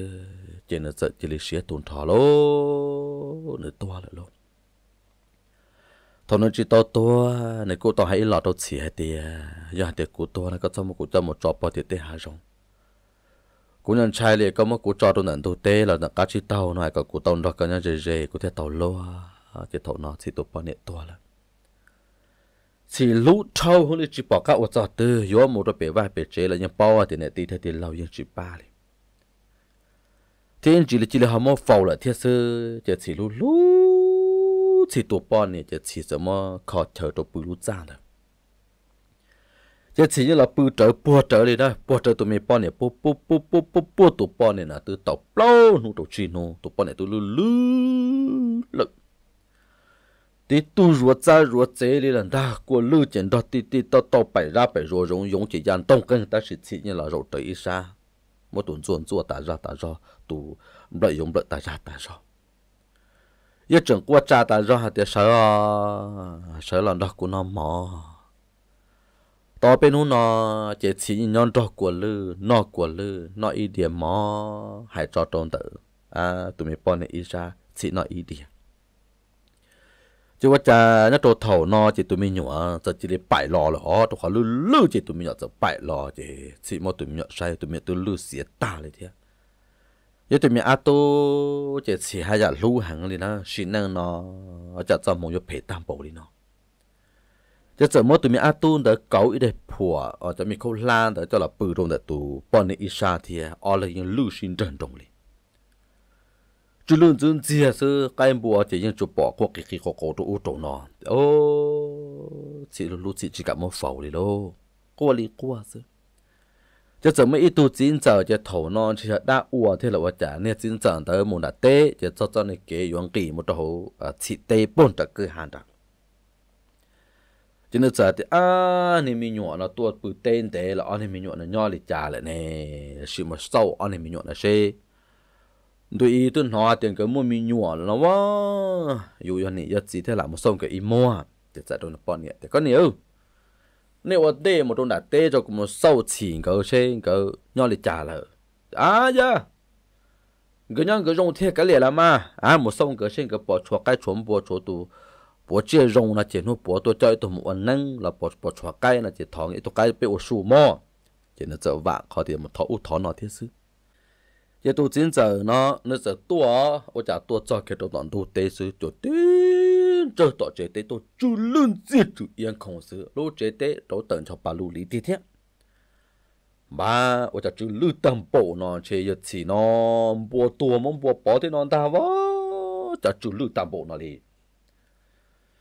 chỉ là sợ chỉ là xía tổn thọ lô nữa to lại lô thằng nó chỉ to to này cô to hãy lọt đâu chỉ hay tiề giờ thì cô to nó có cho một cô cho một trò bò thì tiề hà rong cú nhân trai liền có một cú cho tôi nặng tôi tê là cá chỉ tàu này có cú tàu đó cái nhân rề, dễ cú theo tàu lô. Ờ, cái tàu nó chỉ tôi bò nhẹ to là chỉ lũ trâu hơn chỉ bỏ cả ô tô tư yếu một đôi bể vai bể chế là nhân bao thì này tí thì lâu những chỉ ba liền thiên chỉ là chỉ là họ mua phàu là thiết sư, chỉ chỉ lũ lũ chỉ tổ bao này chỉ chỉ sao mà khó chờ tổ bự lũ ra được. Chỉ chỉ như là bự trở, bùa trở đi đó, bùa trở tụi mình bao này bùa bùa bùa bùa bùa bùa tụi bao này là từ tàu lâu nu tàu chi nu tụi bao này tụi lư lư lực tí tu rùa ra rùa chế đi là ta của lư chuyện đó, tí tí tao tao bảy ra, bảy rùa giống giống chỉ dàn tông, cái ta chỉ chỉ như là rồi tới xa một tuần tuần rùa tả ra tả ra tù đợi dùng đợi tả ra tả ra yêu trưởng qua cha tả ra hạt sợ sợ lần đó của nó mò to bên hú nó chỉ chỉ nhon trò của lư nó của lư nó ý điểm mò hãy cho tròn tự à tụi mình bọn này ý ra chỉ nó ý điểm นออีเดียหมอหายจอตรงเตออ่าตัวมีปอนในอีชาสีนออีเดียจะว่าจะนั่นตัวเถ่านอจิตัวมีหนัวจะจิเลยไปรอเหรอตัวเขาลือลือจิตัวมีหนัวจะไปรอจิสีมอตัวมีหนัวใช่ตัวมีตัวลือเสียตาเลยเทียยตัวมีอาตัวจะเสียหายรู้หังเลยนะสินั่งเนาะจะจะมองอยู่เพตามโปเลยเนาะจะจะมดตัวมีอาตูนเดเก่าอีเดผัวอ๋อจะมีเขาล้านเดจะละปืนตรงเดตูปอนในอีชาเทียอ๋อเลยยังลู่ชินเดินตรงเลย chú luôn dún chia sư cái em bùa chỉ những chú bỏ qua cái khi cổ cổ tụ út nó ô chị luôn lúc chị chỉ cả một phẩu đi lô qua đi qua sư cho giờ mấy ít tu chín giờ cho thổ non chỉ đã uo thế là vợ chả nên chín giờ tới một đã tê cho cho cho nên kế yuan kỳ một đầu chị tê bốn đã cứ hàng đặc cho nên giờ thì à nên mình nhọn là tuột bự tên thế là anh em nhọn là nho lịch trà lại nè sự mà sâu anh em nhọn là xe đôi ý tôi nói tiền cái mua mi nhọ nó quá dù cho này giờ chỉ thế là một sông cái ý mua để chạy đồ nó bọn nhẹ để có nhiều nếu mà đê một trong đã đê cho cũng một sâu chỉ cái xe cái nhỏ để trả là. À dạ. Cái nhau cái rong thế cái liền là mà. À một sông cái xe cái bỏ chuột cái chuột bỏ chuột tụ bỏ chia rong là chỉ nó bỏ tôi chơi tôi một nâng là bỏ bỏ chuột cái là chỉ thằng ấy tôi cái bị ô sù mò. Chỉ nó giờ vạ khó thì một thọ út thọ nó thiết sư giờ tôi chính giờ nó nó giờ tua. Ô chả tua cho cái đồ đoạn đồ tế sư cho tế. Cho tọt chế tế, tôi chú luôn giết chủ yên không sư lô chế tế đồ tận cho bà lù lý tí thiết bà ô chả chú lưu tâm bộ nó, chế giờ chỉ nó. Bùa tua mong bùa bỏ thế nó ta vó. Chả chú lưu tâm bộ nó đi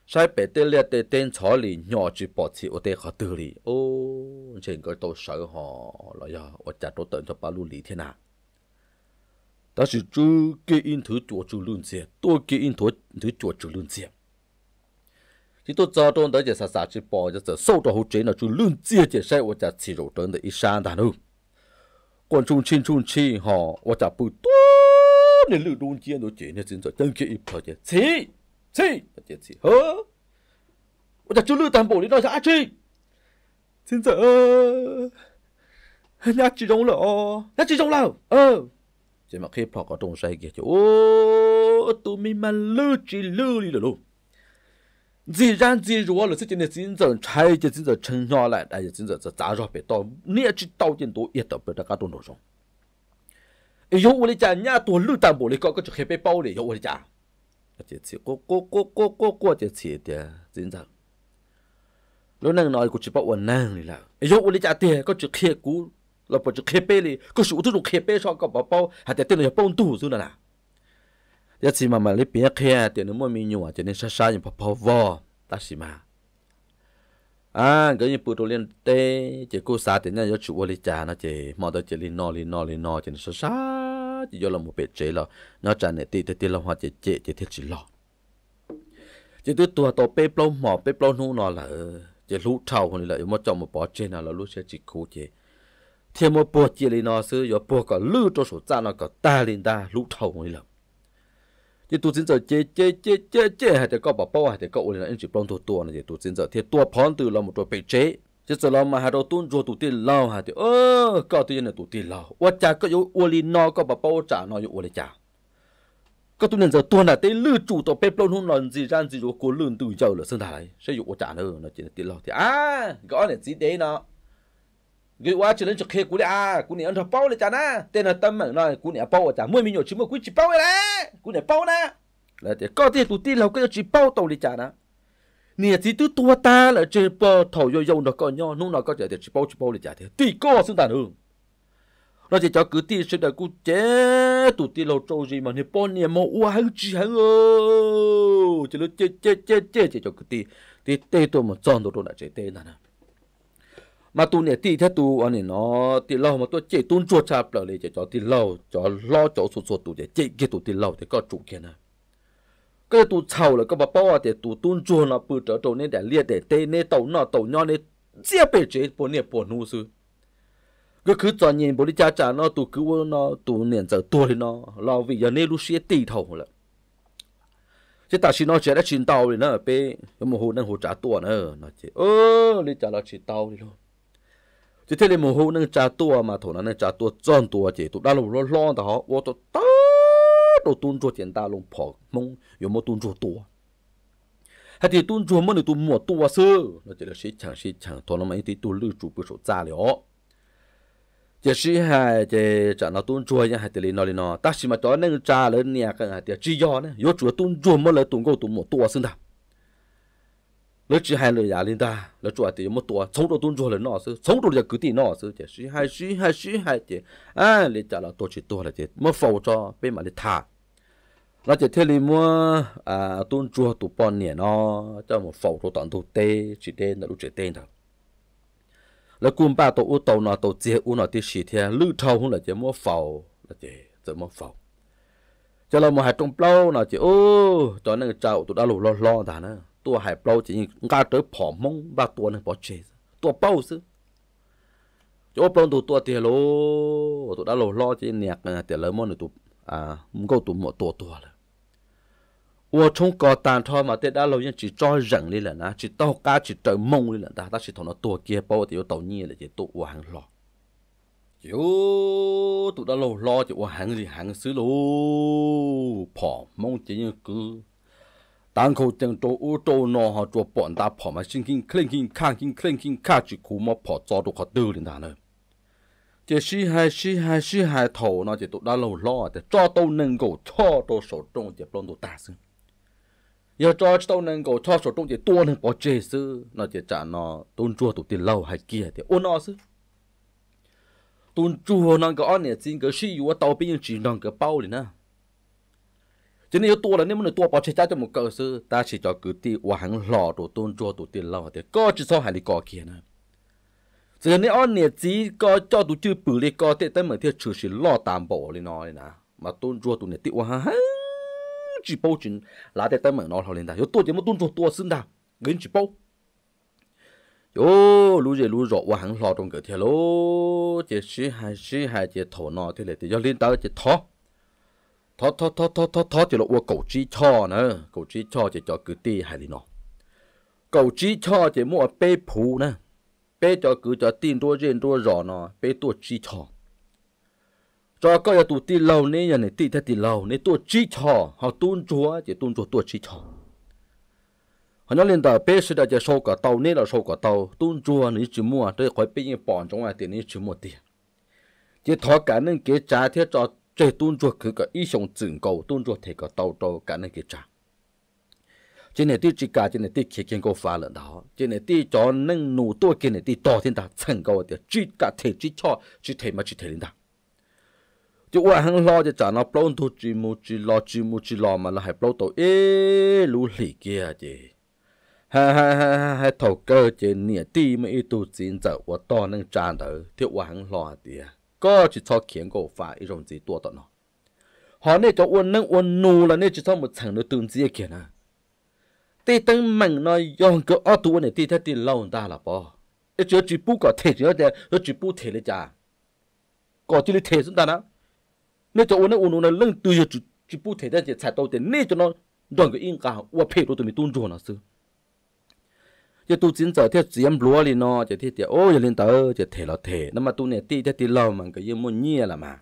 sai bể tế liệt tế tên chó lì, nhỏ chỉ bỏ chỉ ô tế khó tư lì. Ô, trên cái tôi sợ họ là giờ ô chả tôi tận cho bà lù lý thế nào? 但是这给因头做主论者，多给因头头做主论你。许多早中大家啥啥去包，就是扫帚好砖呢，就论者就是我家吃肉中的一山大路。观众清楚起哈，我家不多年路中间都见了，正在登起一票的吃吃，大家吃喝。我家就路单包的那啥去，现在啊，人家集中了哦，人集中了哦。这么可以跑个东山去，哦，都没满楼梯楼里了喽。自然自弱了，最近的竞争，产业竞争成长了，那些竞争是咋说被到年纪到点多也到不得个多那种。哎呦，我的家，人家多六单薄的，搞个就黑白包的，有我的家。这次过过过过过过这次的竞争，老能拿一个七八万能的了。哎呦，我的家爹，搞就开股。Là bỏ chụp khép li có số thứ dùng khép sau có bảo bao hạt tiền là bao đủ rồi nè giờ chỉ mà mà lấy biển khé tiền nó mua mình nhiều cho nên sa sa những bảo bao vò ta chỉ mà. À cái như bút đồ liên tê chỉ cô sa tiền nhá giờ chụp lấy trà nó chỉ mò tới chỉ lên nọ lên nọ lên nọ cho nên sa sa chỉ do là một bể chế là nó trả này tê tê tê là hoa chỉ chế chỉ thiết chỉ lo. Chỉ tôi tua tàu bếp lâu mò bếp lâu nu nó là, chỉ lũ trâu, còn là mà trong một bỏ trên nào là lũ sẽ chỉ cố chế thêm một bộ chỉ lý nó sư có bộ có lư cho số cha nó có ta lên ta lũ thầu người lắm thì tụ chính giờ chế chế chế chế chế hay thì có bảo bao, hay thì có ổn là anh chỉ plong tua tua này, thì tụ chính giờ thì tua phòn từ là một đôi bị chế. Chứ giờ là mà hai đầu tuôn rồi tụ tiền lao hay thì, ơ, có tiền là tụ tiền lao và cha có yếu ổn lý nó có bảo bao trả nó, yếu ổn lý trả có tụ nên giờ tua là tên lư chủ tổ bếp plong không làm gì ra gì rồi cố lươn từ giờ là sơn thái sẽ yếu ổn trả nữa nó chỉ là tiền lao thì à gọi là gì đấy nó cái qua chỉ lên chụp khe cú đi à của này ăn thập bao lên chả na tên là tâm mà nói của này bao chả mua mình nhổ chứ mua cú chỉ bao đấy của này bao na là thế, có tiền tụi tin lâu cái chỉ bao tàu đi chả na nè chỉ tu tua ta là chỉ bao thầu yo yo nó có nhau nung nó có chả để chỉ bao chỉ bao đi chả thế tùy có xung đàn hương. Nó chỉ cho cứ tin sẽ đợi cú chế tụi tin lâu trâu gì mà nè bao nè mà uа hư chỉ hư chỉ lúc chết chết chết chết chỉ cho cứ tin tin tê tôi mà chọn đồ đồ là chế tê là nào mà tu này ti theo tu anh nó ti lâu mà tôi chỉ tuôn chua chạp lại lấy cho ti lâu, cho lo cho số số tu để chỉ cái tu ti lâu thì có chủ kia nè. Cái tu chào là có bà bao à, để tu tuôn chua nó bự trở trâu nên để liệt để tê, nên tàu nó tàu nhỏ nên chia bể chế bộ này bộ nu sư. Cái cứ cho nhìn bộ đi cha cha nó tu cứ nó tu niệm giờ tuổi nó, lo vì giờ nên lúc xưa ti thầu là. Chứ ta xin nó chỉ đã xin tàu rồi nó bé một hồ nên hồ trả tuổi nữa nó chỉ ơ đi trả nó chỉ tàu đi luôn chỉ thế là mồ hôi nâng trả tua mà thổ nâng trả tua tròn tua chỉ. Tụ đã lù lo lo đó họ ô tô tá đồ tuôn chua tiền ta lùng phỏ tuôn chua tua. Hay thì tuôn chua mới được tuôn mua tua sơ nó chỉ là sĩ chẳng sĩ chẳng thổ nó mấy tí tuôn lưu chủ bữa số ra liệu. Chỉ sĩ hay chỉ trả nó tuôn chua nhá hay thì nó nó ta chỉ mà cho nâng trả lên nhà cái hay thì chỉ do nè yếu chua tuôn chua mới là tuôn gấu tuôn mua tua xưng nào lỡ chỉ hai lời giả lên ta, lỡ chùa thì một tuổi sống đồ tuôn chùa là nọ sư sống đồ giờ cứ tí nọ sư chỉ sĩ hai sĩ hai sĩ hai chỉ à lấy trả là tôi chỉ tôi là chỉ mất phâu cho bên mà lấy thả nó chỉ thế li mua à tuôn chùa tụ bọn nhẹ nó, cho một phâu cho toàn tụ tê, chỉ tên là lúc chỉ tên thôi. Lỡ cùng ba tổ ô tô nọ, tổ chia u nọ thì chỉ thế lư thâu không là chỉ mua phâu là chỉ chỉ mua phâu cho là một hai trong lâu nó chỉ ô, cho nên chào tụ đã lù lo lo thà nữa. ตัวหายเปล่าจริงกาเตอผอมมงบาตัวนึงปอเชตัวเป้าซึจะว่าปลงตัวตัวเตียโลตัวด้าโลล้อจีเนี่ยกันแต่ละมันตัวอ่ามันก็ตัวหมดตัวตัวเลย我从高单套嘛，在那老人只找人的了呢，只到家只找梦的了，但但是同那多结包的有到年了，就都完了。哟，都到老老就我行是行死喽，跑梦这样个。 当口正做乌做孬哈做半打跑嘛，心经 clean 经看经 clean 经看去苦么跑早都好丢领他呢。 chỉ xí hai xí hai xí hai thầu nó chỉ tụ đã lâu lo để cho tàu nâng cổ cho tàu sổ trong chỉ plon tụ ta xưng giờ cho tàu nâng cổ cho sổ trong chỉ tua nâng bỏ chế sư nó chỉ trả nó tôn chua tụ tiền lâu hay kia thì ôn nó sư tôn chua nó có anh xin cái xí yếu tàu bây giờ chỉ nó cái bao đi nè Cho nên tua là nếu mà tua bỏ chế cho một cơ sư ta chỉ cho cứ ti hoàng lò đồ tôn cho tụ tiền lò thì có chỉ sao hay đi có kia nè. Giờ nếu anh nhiệt chỉ có cho tụi chưa bự đi có thì tới mà theo chủ sĩ lò tạm bộ đi nói nè mà tôn cho tụi nhiệt tiêu ha chỉ bao chuyện là để tới mà nó thôi lên ta, yếu tôi chỉ muốn tôn cho tua xin ta, gần chỉ bao yo lu giờ lu rõ wa hàng lo trong cái theo lô chỉ sĩ hai sĩ hai chỉ thổ nó thì lại thì cho lên tới chỉ thọ thọ thọ thọ thọ thọ thọ chỉ là wa cầu chi cho nữa cầu chi cho chỉ cho cứ ti hay đi nó cầu chi cho chỉ mua bê phù nữa bê cho cứ cho tin đua riêng đua rõ nó bê tua chi cho. Cho có tụ tin lâu nè nhà này tin thế tin lâu nè tua chi cho, họ tuôn chúa, chỉ tuôn chúa, tua chi cho. Họ nói lên tờ bê sẽ đã cho sâu cả tàu nè là sâu cả tàu, tuôn chúa nè chỉ mua. Tới khỏi bê như bọn trong ngoài tiền nè chỉ mua tiền. Chỉ thọ cả nên kế trả theo cho chơi tuôn chúa cứ cái ý sống 증cầu, tuôn chúa thì cái tàu tàu cả nên cái trả. Trên này đi chỉ cả, trên này đi khi kiến có phá lần đó. Trên này đi cho nâng nụ tôi kia này đi to thiên đạo thành cầu thì chỉ cả thể, chỉ cho, chỉ thể mà chỉ thể lên đạo Chú qua hàng lo cho trả nó bao nhiêu chỉ mu chỉ lo chỉ mu chỉ lo mà là hay bao tổ ê, lũ lì kia chứ ha ha ha ha ha, thầu cơ trên nè đi mà ít tu chính giờ và to nâng tràn đó. Thì qua hàng lo ก็จะชอบเขียนก็ฝ่าอีรงจีตัวต่อเนาะหอเนี่ยจะอ้วนนั่งอ้วนนูแล้วเนี่ยจะชอบหมดฉังเนื้อตื่นจีเขียนนะตีตั้งมันเนาะยองก็อ้อตัวเนี่ยตีแท้ตีเล่าได้ละปอไอ้เจ้าจีปูก็เทเจ้าแต่เจ้าจีปูเทเลยจ้าก็จีเลยเทสุดตานะเนี่ยจะอ้วนนั่งอ้วนนูเนี่ยเรื่องตัวจีปูเทได้จะใส่ตัวแต่เนี่ยจะเนาะดองก็อิงกาว่าเพศรู้ตัวมีตุ้นจวนนะซื้อ giờ tu chính giờ theo chiếm lúa đi nó giờ thì giờ ô giờ lên tới giờ thể là thể nó mà tu này ti theo ti lâu mà cái gì muốn nhia là mà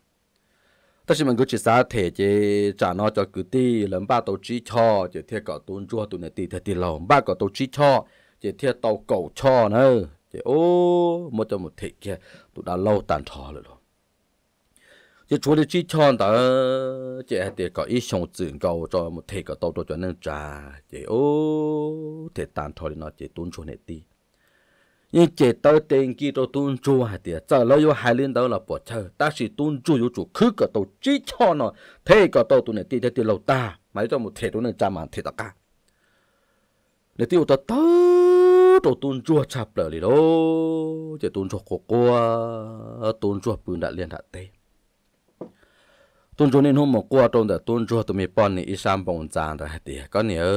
tất nhiên mình cứ chỉ xa thể chứ trả nó cho cứ ti lần ba tổ trí cho giờ thiết cả tuôn chua tụi này ti thật ti lâu ba cả tổ trí cho giờ thiết tàu cầu cho nữa giờ ô một cho một thể kia tụi đã lâu tàn thọ rồi chỉ chú đi chỉ chọn đó chỉ hay để có ít sống dưỡng cầu cho một thể có tàu tổ cho nên trả chỉ ô thể tàn thọ thì nó chỉ tuôn cho này đi. nhưng chỉ tới tiền kia tôi tuân chu hạt để giờ lâu yêu hai liên đó là bỏ chơi ta chỉ tuân chu yêu chủ cứ cả tôi chỉ cho nó thế cả tôi tụi này đi thì lâu ta mấy cho một thể tôi nên trả mà thể tất cả để tiêu ta tớ tôi tuân chu chập lờ đi đó chỉ tuân chu cô cô tuân chu bùn đã liên hạt tê tuân chu nên hôm một qua trong đó tuân chu tụi mình bọn này ít sam bông giang ra thì à, có nhớ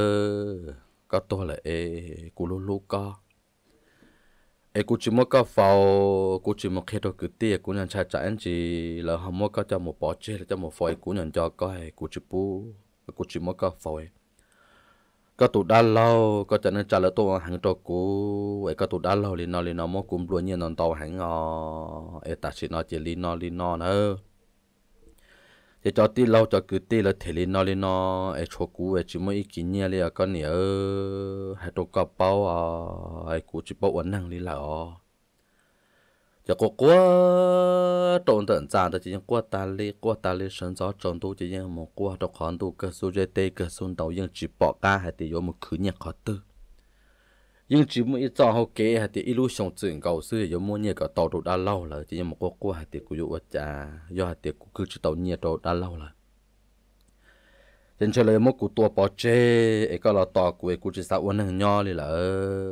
có tôi là, ê cú lú lú co ê cũng chỉ muốn có phao cũng chỉ một khi đó cứ tiếc cũng nhận chạy chạy chỉ là hôm muốn có cho một bỏ chết cho một phơi cũng nhận cho có hay cũng chỉ bu cũng chỉ muốn có phao có tụ đa lâu có cho nên trả lời tôi hàng cho cú ấy có tụ đa lâu liền nó liền nó muốn cùng luôn như nó tàu hàng ngò. Ấy ta chỉ nó chỉ liền nó liền nó nữa để cho tí lâu cho cứ tí là thể lên nó lên nó ai cho cú ấy chỉ mới kỷ niệm là con nhớ hay đồ cà bao à ai cú chỉ bao ổn năng đi là cho cô quá trộn tận ra đó chỉ những quá ta lý, quá ta lý sinh gió trộn tu chỉ những một quá độc khoản tu cơ số dễ tê cơ số đầu những chỉ bỏ ca hay thì có một khứ nhạc khó tư nhưng chỉ một ít cho họ kế hạt thì ít lúc sống chuyện cầu xưa giống mua nhiều cả tàu đồ đã lâu rồi chỉ một cô cô hạt thì cũng dụ cha do hạt thì cũng cứ chỉ tàu nhiều đồ đã lâu rồi nên cho lấy một cụ tua bỏ chê ấy có là tàu của ấy cụ chỉ sao uốn hàng nho đi là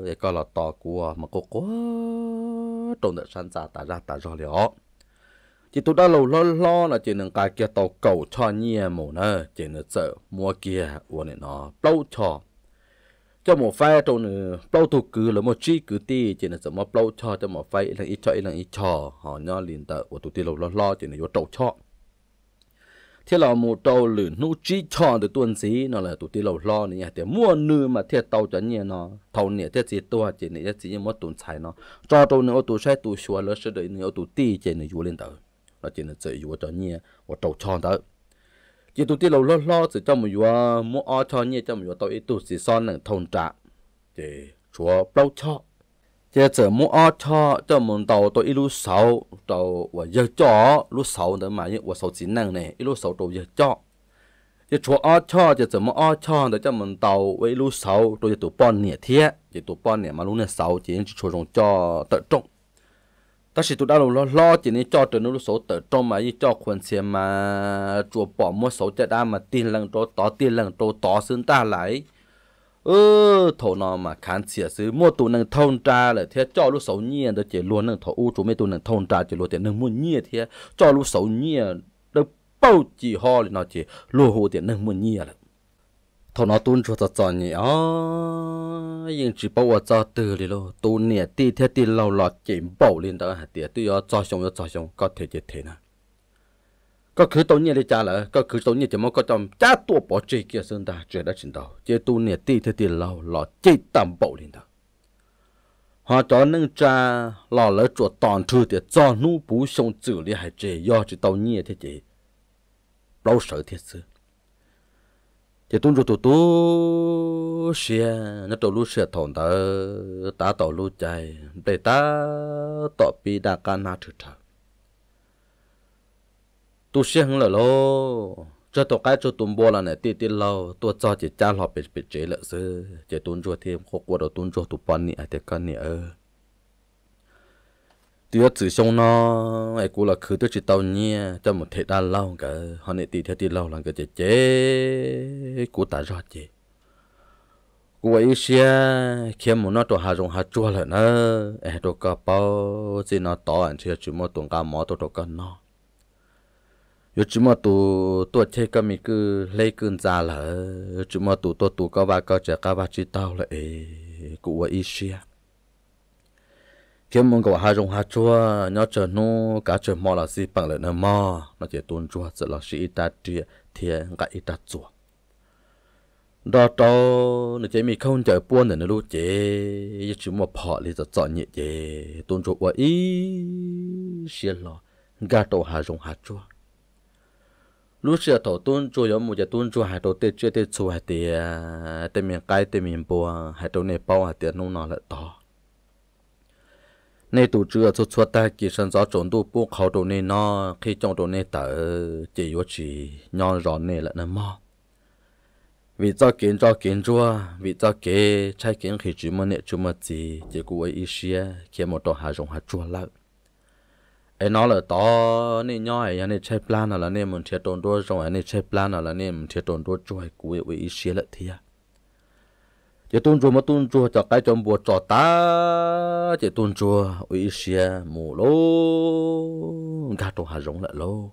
ấy có là tàu của mà cô cô trong đợt sản ra ta ra ta ra liệu chỉ tôi đã lâu lo lo là chỉ nâng cái kia tàu cầu cho nhiều mồ nữa chỉ nâng sợ mua kia uốn này nó lâu cho cho một phái trong nữa bao thủ cứ là một chi cứ ti chỉ là 怎么 bao cho cho một phái là ít cho, là ít cho, họ nhau liền tờ của tụi ti lâu lo lo, chỉ là vô trâu cho. Thế là một trâu lử nu chi cho được tuần gì nó là tụi ti lâu lo này thì mua nư, mà thiệt tàu cho nhẹ nó, thầu nhẹ thiệt gì tua, chỉ là chỉ là mất tuần xài nó. cho trâu nữa tụi sai tụi xua lỡ sẽ đợi nữa tụi ti chỉ là vô lên tờ, là chỉ là chỉ vô cho nhẹ và trâu cho tờ chỉ tụi ti lâu lo lo chỉ cho một vừa mua ở cho nhẹ cho một vừa tôi ít tụi chỉ son nặng thông trả chỉ chúa bao cho chỉ giờ mua ở cho cho mình tàu tôi ít lúc sáu tàu và giờ cho lúc sáu nữa mà những và sáu chín nặng này ít lúc sáu tàu giờ cho chỉ chúa ở cho chỉ giờ mua ở cho để cho mình tàu với lúc sáu tôi giờ tụ bao nhiêu thế giờ tụ bao nhiêu mà lúc này sáu chỉ chỉ chúa dùng cho tự trọng ta chỉ tụ đã lo lo chỉ nên cho từ lúc sáu tự trọng mà như cho quần xe mà chúa bỏ mua sáu cho đã mà tiền lần đó tỏ tiền lần đó tỏ xương ta lại ơ thổ nó mà khán xỉa sư mua tụ năng thông tra là thế cho lúc sáu nhiên đó chỉ luôn năng thổ u chủ mấy tụ năng thông tra chỉ luôn tiền năng mua nhiên thế cho lúc sáu nhiên được bao chỉ ho thì nó chỉ luôn hồ tiền năng mua nhiên là thằng nó tuôn chuột cho nhỉ à, nhưng chỉ bảo cho từ đi lo tuôn nè đi theo đi lâu lọt chìm bảo lên đó hạt tiệt tôi cho xong rồi cho xong có thể chết thế nè có cứ tôi nhớ đi cha lỡ có cứ tôi nhớ chỉ mong có trong cha tua bỏ chơi kia sơn ta chơi đã chuyển đầu chơi tuôn nè đi thế ti lâu lọt chơi tạm bảo lên đó họ cho nâng cha lò lỡ chuột toàn thư tiệt cho nu bú xong chữ đi hay chơi do chỉ tao nhớ thế chị lâu sợ thiệt sự giờ tôi rồi tụi tôi xe nó tàu lú xe thòn ta ta tàu lú chạy để ta tàu bị đa can na thử thở. Tôi xe hưng là lo cho tôi cái cho tôi bỏ là nè, tít tít lâu. Tôi cho chị cha lo bị bị chế lợ sư chị tôi rồi thêm khóc quá đầu tôi rồi tụi bọn nị ai thế con nị ơi tôi chỉ xong nó ai cũng là khứ tôi chỉ tàu nhia cho một thể đa lâu cả. Họ này tì theo tì lâu là cái chế chế. Cú ta rõ chế cú ấy xe khi mà nó cho hà rong hà chua lại nó, ai đồ cả bao chỉ nó to anh chưa chỉ một tuần cả mỏ tổ đồ cả nó. Yo chỉ mà tụ tụ chơi cái mình cứ lấy cơn già là chỉ mà tụ tụ tụ các ba các chả các bà chỉ tao là cụ ấy xia kiếm mong cầu hai trong hai chua nhớ chờ nu cả chờ mò là gì bằng lại nó mò. Nó chỉ tuôn chua sẽ là sĩ ta chia thiên cả ít ta chua đó đó nó chỉ mình không chờ buôn nữa nó lúc chế chỉ mà bỏ đi cho chọn nhẹ chế tuôn chua ý xia lo gà đầu hai trong hai chua. Lúc xưa tổ tuôn chùa giống một giờ tuôn chùa hai đầu tết chưa tết chùa hai tết tết miệng cái tết miệng bùa hai đầu này bao hai tết nông nó lại to nên tụ chưa cho cho ta kỳ sinh gió trốn tụ buộc khẩu đồ này nó, khi trong đồ này tớ chỉ yếu chỉ nhon rõ này là nó mò. Vì cho kiến cho kiến chùa vì cho kế trái kiến khi chỉ mà nè chỉ mà gì, chỉ của ý xia, khi một đồ hà rong hà chua lại ai nói là to nên nhỏ ấy nên chơi plan là nên mình chơi tồn đua rồi nên chơi plan là nên mình chơi tồn đua rồi cuối với ý xí lại thiệt chỉ tuân chùa mà tuân chùa cho cái trong bùa cho ta. Chỉ tuân chùa ý xia mù lô. Cả tổ hà rong lại lô.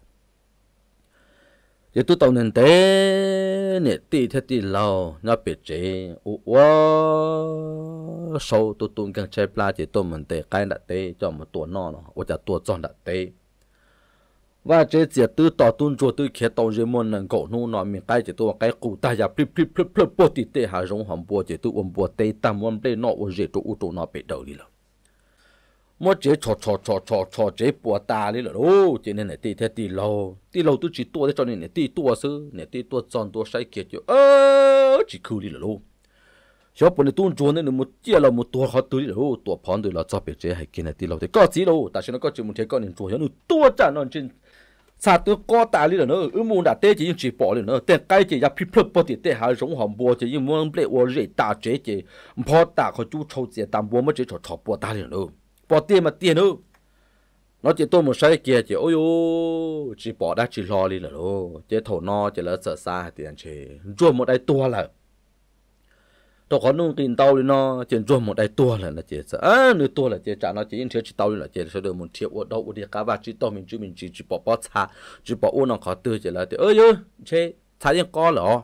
Chỉ tu tàu nền té nè tì thế tì lâu nó bị chế u sâu tu tuân càng chơi pla chỉ tu mình té cái đặt té cho một tuổi nó nó. Hoặc là tuổi tròn đặt té và chế chỉ tư tỏ tuôn chùa tư kia tàu gì môn nâng cổ nu nó mình cái chỉ tu cái cụ ta ya plip plip plip plip bố tì tê hà rong hòm bố chế tu ôm bố tê tam ôm té nọ ôm dễ tu ủ tu nó bị đầu đi rồi mua chế cho cho cho cho cho chế bùa ta đi là ô chế nên này tì theo tì lâu tì lâu tôi chỉ tua để cho nên này tì tua sư này tì tua chọn tua sai kia chứ ơ chỉ khử đi là lô số bữa này tuôn chuồn nên một chia là một tua họ tưới là ô tua phòn rồi là cho bị chế hay kia này tì lâu thì có gì đâu tại sao nó có chỉ một thế con nên chuồn nó tua chả nó trên sa tu có ta li là nó ư muốn đã tê chỉ chỉ bỏ lên nó tê cái chỉ ya phi phật bỏ thì tê hà giống hòm bùa chỉ muốn ple wo rễ ta chế chỉ bỏ ta họ chú chou chỉ tạm bùa mới chỉ cho cho bùa ta li nữa bỏ tiền mà tiền nữa nó chỉ tôi một sai kia chỉ, ôi ô chỉ bỏ đã chỉ lo đi là đâu chỉ thầu nó chỉ là sợ xa, tiền chỉ. Rồi một đại tua là tôi có nung tin tàu đi nó chỉ chua một đại tua là nó chết sợ. À nửa tua là chết, trả nó chỉ in chỉ tàu là chết, sẽ được một triệu ở đâu đi cá ba chỉ tàu mình chỉ mình chỉ chỉ bỏ bỏ xa chỉ bỏ uống nó khó tư chỉ là thì ơi ơi chế xa những có lỏ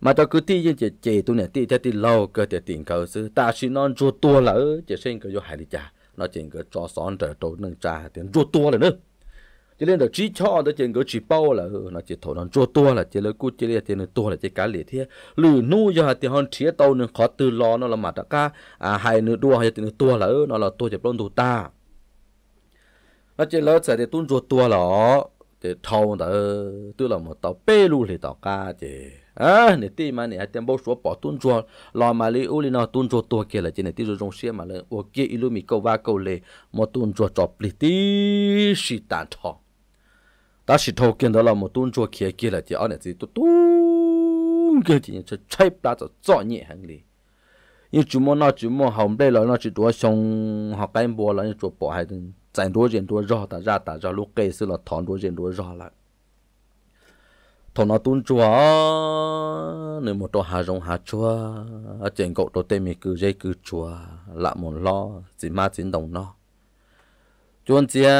mà tôi cứ ti những chỉ chế tôi này ti theo ti lâu cơ thì tiền cầu sư ta chỉ non ruột tua là chỉ sinh cái vô hại đi chả nó chỉ cái cho son trở đồ nâng trà tiền ruột tua là nữa cho nên là chỉ cho đó trên cái chỉ bao là ừ, nó chỉ thổ nó chua tua là, chỉ lấy cút chỉ là tiền tua là chỉ cá liệt thế lử nu giờ thì hòn chia tàu nó khó từ lo nó là mặt đã cá à hai nữa đua hay tiền tua là ừ, nó là tua chỉ bao đầu ta. Nó chỉ lấy sẽ để tuôn chua tua là để thâu đó ừ, tức là một tàu bê lu thì tàu cá chỉ à nè tí mà nè tiền bao số bỏ tuôn chua lò mà lấy u nó tuôn chua tua kia là chỉ nè tí rồi rong xe mà lên ô ilu mi câu va câu lệ một tuôn chua chọc lì tí xịt tàn thọ ta chỉ thâu kiến đó là một tuần chua kia kia là chỉ ở nè chỉ tu tu kia chỉ cho chạy ba cho cho nhẹ hàng li nhưng chú mua nó chú mua hồng đây là nó chỉ đua xong học cái bùa là như chú bỏ hay đừng dành đua chuyện đua rõ ta ra ta ra lúc cây xưa là thọn đua chuyện đua rõ lại thằng nó tuôn chúa nếu một đồ hà rong hà chúa ở trên cậu đồ tên mình cứ dây cứ chúa lạ một lo chỉ ma chỉ đồng nó chuan chia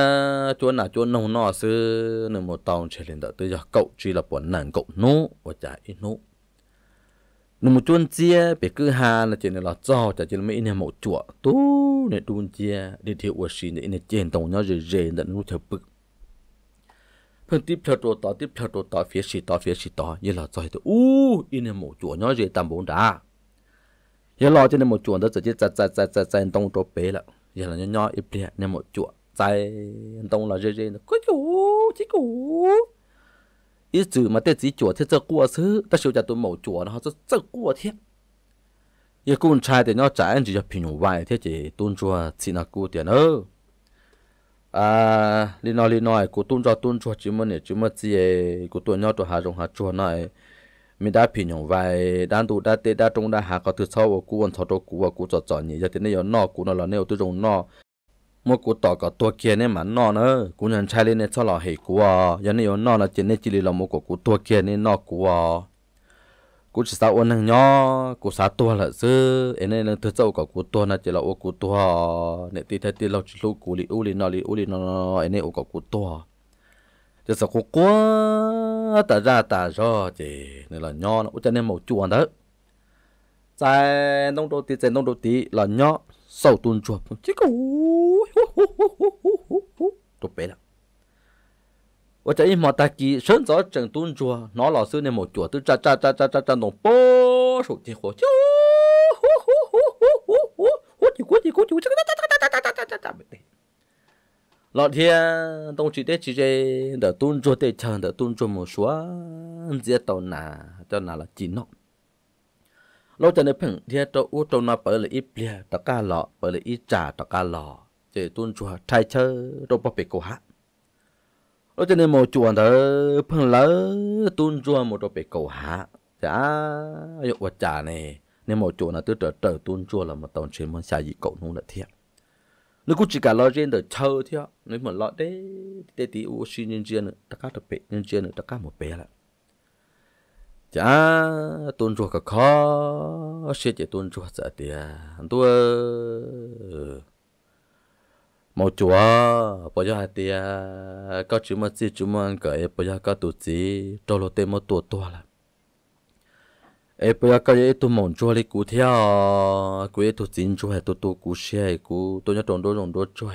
chuan là chuan nông nọ sư, nửa một tàu chơi lên đợi tới giờ. Cậu chỉ là bọn nàng cậu nô và trả ít nô nửa một chuan chia bị cứ hà là chuyện này là cho trả chỉ là mấy anh một chùa. Tú này tuôn chia, đi theo ở xin này trên tàu nhau rồi rề đợi nó theo bực. Phần tiếp theo tổ tỏ, tiếp theo tổ tỏ, phía xì tỏ, phía xì tỏ, như là cho tôi u in là một chuột nhau rồi tạm bốn đá. Giờ lo cho nên một chuột đó chỉ chạy chạy chạy chạy chạy tông chỗ bé là giờ là nhỏ nhỏ, ít bia nên một chuột 在东了热热的，咕啾叽咕。一直嘛，这只脚贴这过车，但是家都冇脚，然后这这过贴。一棍拆的那站只要平歪，贴只蹲住起那过点哦。à li nói li nói cô tuân cho tuân cho chỉ muốn để chỉ muốn gì cô tuân nhau cho hà rong hà cho này mình đã phi nhung vài đan tu đã tê đã trung đã hà có thứ sau của cô vẫn sau đó cô và cô cho cho nhỉ giờ thế này nó cô nó là nếu tôi dùng mua cụ tỏ cả tua kia nên mà nọ nữa cụ nhận trai lên nên cho là hệ cụ à giờ này nọ là chỉ nên chỉ là một cụ tua kia nên nọ cụ à cú chỉ sao ôn hàng nhỏ cú sao tua là chứ em nên thứ sau có cú tua là chỉ là ô cú tua nên tí thế tí lâu chỉ lúc cú li u li nọ li u li nọ em nên ô có cú tua chỉ sao cú quá ta ra ta ra chỉ nên là nhỏ nó cho nên một chuồn đó tại nông đô tí tại nông đô tí là nhỏ sau tuôn chuột chứ cũ tụt bể lắm. Và chạy mà ta kỳ sớm gió chẳng tuôn chùa nó là sư nên một chùa tư cha cha cha cha cha cha nổ bố sụt thì khổ chứ. Lọ thiên tông chỉ tết chỉ chơi đỡ tuôn chùa tết chờ đỡ tuôn chùa một số dễ tàu nà cho nà là chín nọ. เราจะในเพ่งเทียตัวอู้ตัวนาเปิดเลยอีเปลี่ยตะกาหล่อเปิดเลยอีจ่าตะกาหล่อเจตุนชัวไทเชอร์ตัวปะเปกูฮะเราจะในโมจวนเถอเพิ่งเลอตุนชัวโมตัวเปกูฮะจ้ายกว่าจ่าเนี่ยในโมจวนนะตัวเตอเตอตุนชัวเรามาตอนเชื่อมันชายอีกนู่นละเทียนึกกูจิกาลอเจนเดอเชอเทียนึกเหมือนลอเด้เตตีอูชินเจนเนตะกาตะเปเจนเนตะกาหมดเปละ chả, tuôn ruột cả khó sẽ chỉ tuôn chua sợ tiền tôi mau chúa bây giờ thì có chú mà chỉ chú mà cái bây giờ có tụt gì cho lo tên một tuổi tua là. Ấy bây giờ có cái tụi mong chúa đi cú theo. Cú ấy tụt chín chúa hay tụt tụt cụ xe cụ tôi nhớ tròn đôi tròn đôi chúa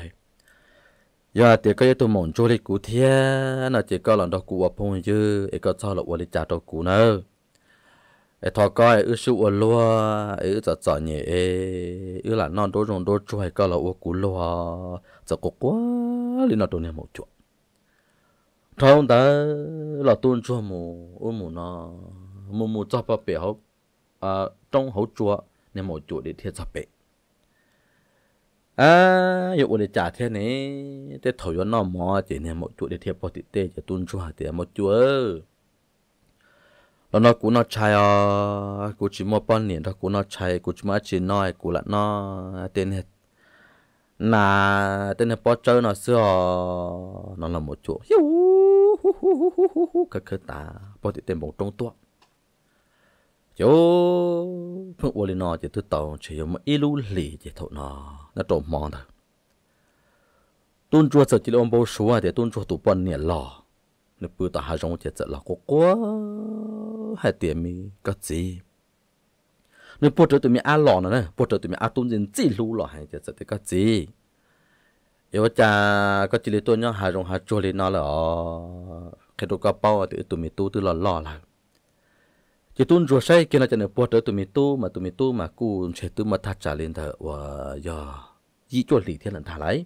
giờ thì cái tôi mong chú đi cụ thế nó chỉ có lần đó cụ ở phong chứ ấy có sao là ở đi trả cho cụ nữa. Ấy thọ coi ấy sự ở lúa ấy giờ cho nhẹ ấy là non đôi rồng đôi chuối có là ở cú lúa giờ có quá liền nó đôi này một chuột, thằng ta là tuôn chua mù ôm mù nó. Mù mù cho bà bể hậu à trong hậu chua nên một chuột để thiệt cho bể à yêu để trả thế này. Thế thổi nó mò, chỉ này một chuột để thiệp bỏ tịt tê cho tuôn chua thì một chỗ nó nó cũng nó chạy à cũng chỉ mua bao niên nó cũng nó chạy cũng chỉ mua chỉ nói cũng là nó, tên hết. Nà, tên hết bỏ chơi nó xưa, nó là một chỗ cái cái ta bỏ thì tê một trong tuột chỗ phương uổng nó chỉ thứ tàu chỉ một ít lì chỉ thổ nó nó trộm mòn thôi. Tuôn chua sợ chỉ là ông bố số thì tuôn chua tụ bận nè lò. Nó bự ta hai rong chỉ sợ là có quá, hai tiền mi có gì. Nó bố trợ tụi mình ăn lò nữa bố trợ tụi mình ăn tuôn gì chỉ lú lò hay chỉ sợ thì có gì. Yêu cha, có chỉ lấy tôi nhau hai rong hai chua lên nó là cái đồ cá bao thì tụi mình tu từ lò lò lại chỉ tuân rồi say, kia là cho được bố trợ tụi mình tu mà tụi mình tu mà cu sẽ tu mà thắt trả lên thở và giờ dị cho lì thiên lần thả lấy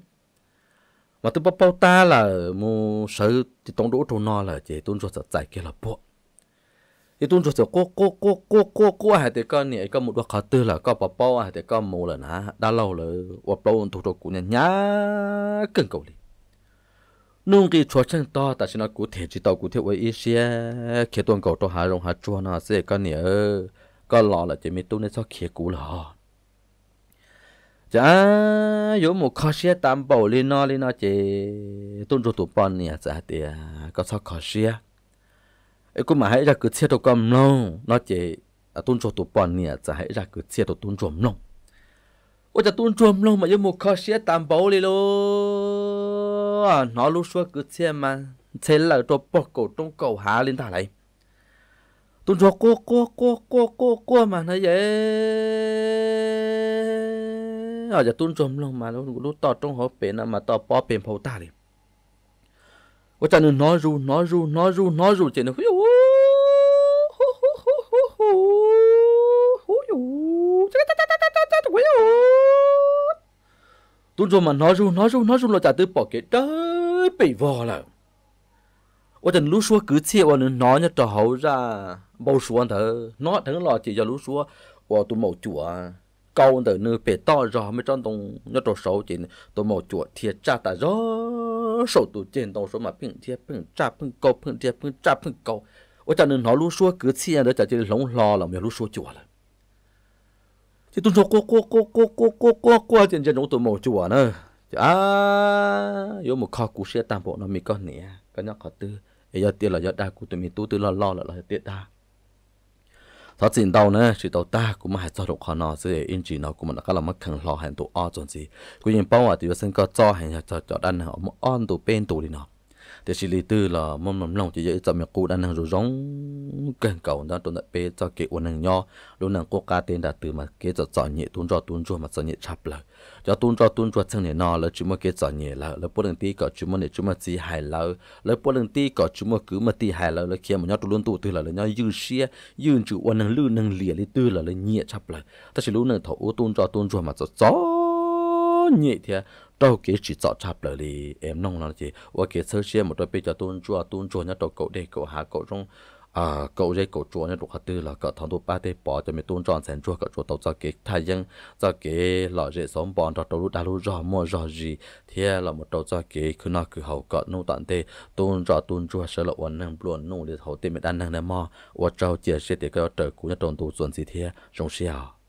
mà tụi bao bao ta là mu sợ thì tổng đỗ trong nó là chỉ tuôn rồi giải kia là bộ thì tuân cho cô cô cô cô cô cô hay thì con này con một đoạn khá tư là con bảo bao hay thì con một là nà đã lâu rồi và bao tụi tụ của nhà nhá cưng cầu đi nung ki chua chang to ta china ku the chi tao ku the wei i xie khie tuan ko to ha rong ha chua na se ka ni ơ ka lo la che mi tu ne so khie ku la. Cha yo mu kha xie tam bao li na li na che tun ro tu pan ni cha te ka so kha xie e. Ku ma hai ra ku che to kam no na che tun ro tu pan ni cha hai ra ku che to tun ro mlong 我จะตุ้นจวมลงมาเยอะหมกคอเชียตามเบาเลยลูก nó nó lúc xưa cứ xe mà xe là cho bỏ cổ trong cầu há lên thả lại tôi cho cô cô cô cô cô cô mà nó vậy ở giờ tôi trộm luôn mà lúc lúc tọt trong hộp bể mà tọt bỏ bể phô ta đi có chả nó ru nó ru nó ru nó ru chỉ nó tôi rồi mà nói ru nói ru nói ru là trả tư bỏ cái đó, bị vò là. Ở trên lũ xua cứ chia à, nên nói nhá trò hậu ra. Bao xua thở. Nó thằng lò chỉ cho lũ xua. Ở tôi màu chùa à, câu thở nơi bể to rồi mới trong tông nhá trò xấu chỉ tôi màu chùa thiệt cha ta rõ sổ tụ trên tông số mà phừng thiệt phừng cha phừng câu phừng thiệt phừng cha phừng câu. Ở nên nói lũ xua cứ chia à, đó trả chỉ lóng lò là mày lũ xua chùa là chứ tôi cho cô cô cô cô cô cô cô cô chân chân chúng tôi mổ chùa nữa à yếu một kho cú xe tam bộ nó mi con nè cái nhóc khó tư giờ tiền là giờ đa cú tôi mi tu tư lo lo là là tiền ta thọ tiền đâu nữa chỉ đầu ta cũng mà hãy cho được họ nó sẽ yên chỉ nó cũng mà nó là mất khăn lo hàng tụ o chuẩn gì cũng nhìn bao à thì sinh có cho hàng cho cho đan họ mà on tụ bên tụ đi nó thì xử lý tư là mong mầm lòng chỉ dễ cho mẹ cụ đang hàng rồi giống cần cầu đó tồn tại bê cho kệ uốn hàng nho. Luôn nàng cô ca tên đã từ mà kế cho chọn nhẹ tuôn cho tuôn cho mà chọn nhẹ chập lại cho tuôn cho tuôn cho chân nhẹ nọ là chỉ mà kế chọn nhẹ là. Là bốn lần tí có chỉ mà để chỉ mà chỉ hài là. Là bốn lần tí có chỉ mà cứ mà tí hài là. Là khi mà nhau tụ luôn tụ từ là là nhau dư xia, dư chữ uốn hàng lư hàng lìa lý tư là là nhẹ chập lại ta chỉ lúc nàng thổ tuôn cho tuôn cho mà cho gió nhẹ thì trâu kia chỉ chọn chạp lời đi em nông là gì và kia sơ chia một đôi bây giờ tuôn chua tuôn chua nhất đầu cậu đây cậu hạ cậu trong à cậu dây cậu chua nhất đầu tư là cậu thằng tôi ba tê bỏ cho mình tuôn tròn sen chua cậu chua tàu cho cái thay dân cho cái lọ dễ sống bọn cho tàu đã lú rò mua rò gì thế là một đầu cho cái cứ nói cứ hậu cậu nô tận tê tuôn rò tuôn chua sợ là uốn năng luôn nô để hậu tê mình ăn năng này mò và trâu chia sẻ để cậu trở cú nhất tuôn tuôn gì thế trong xiao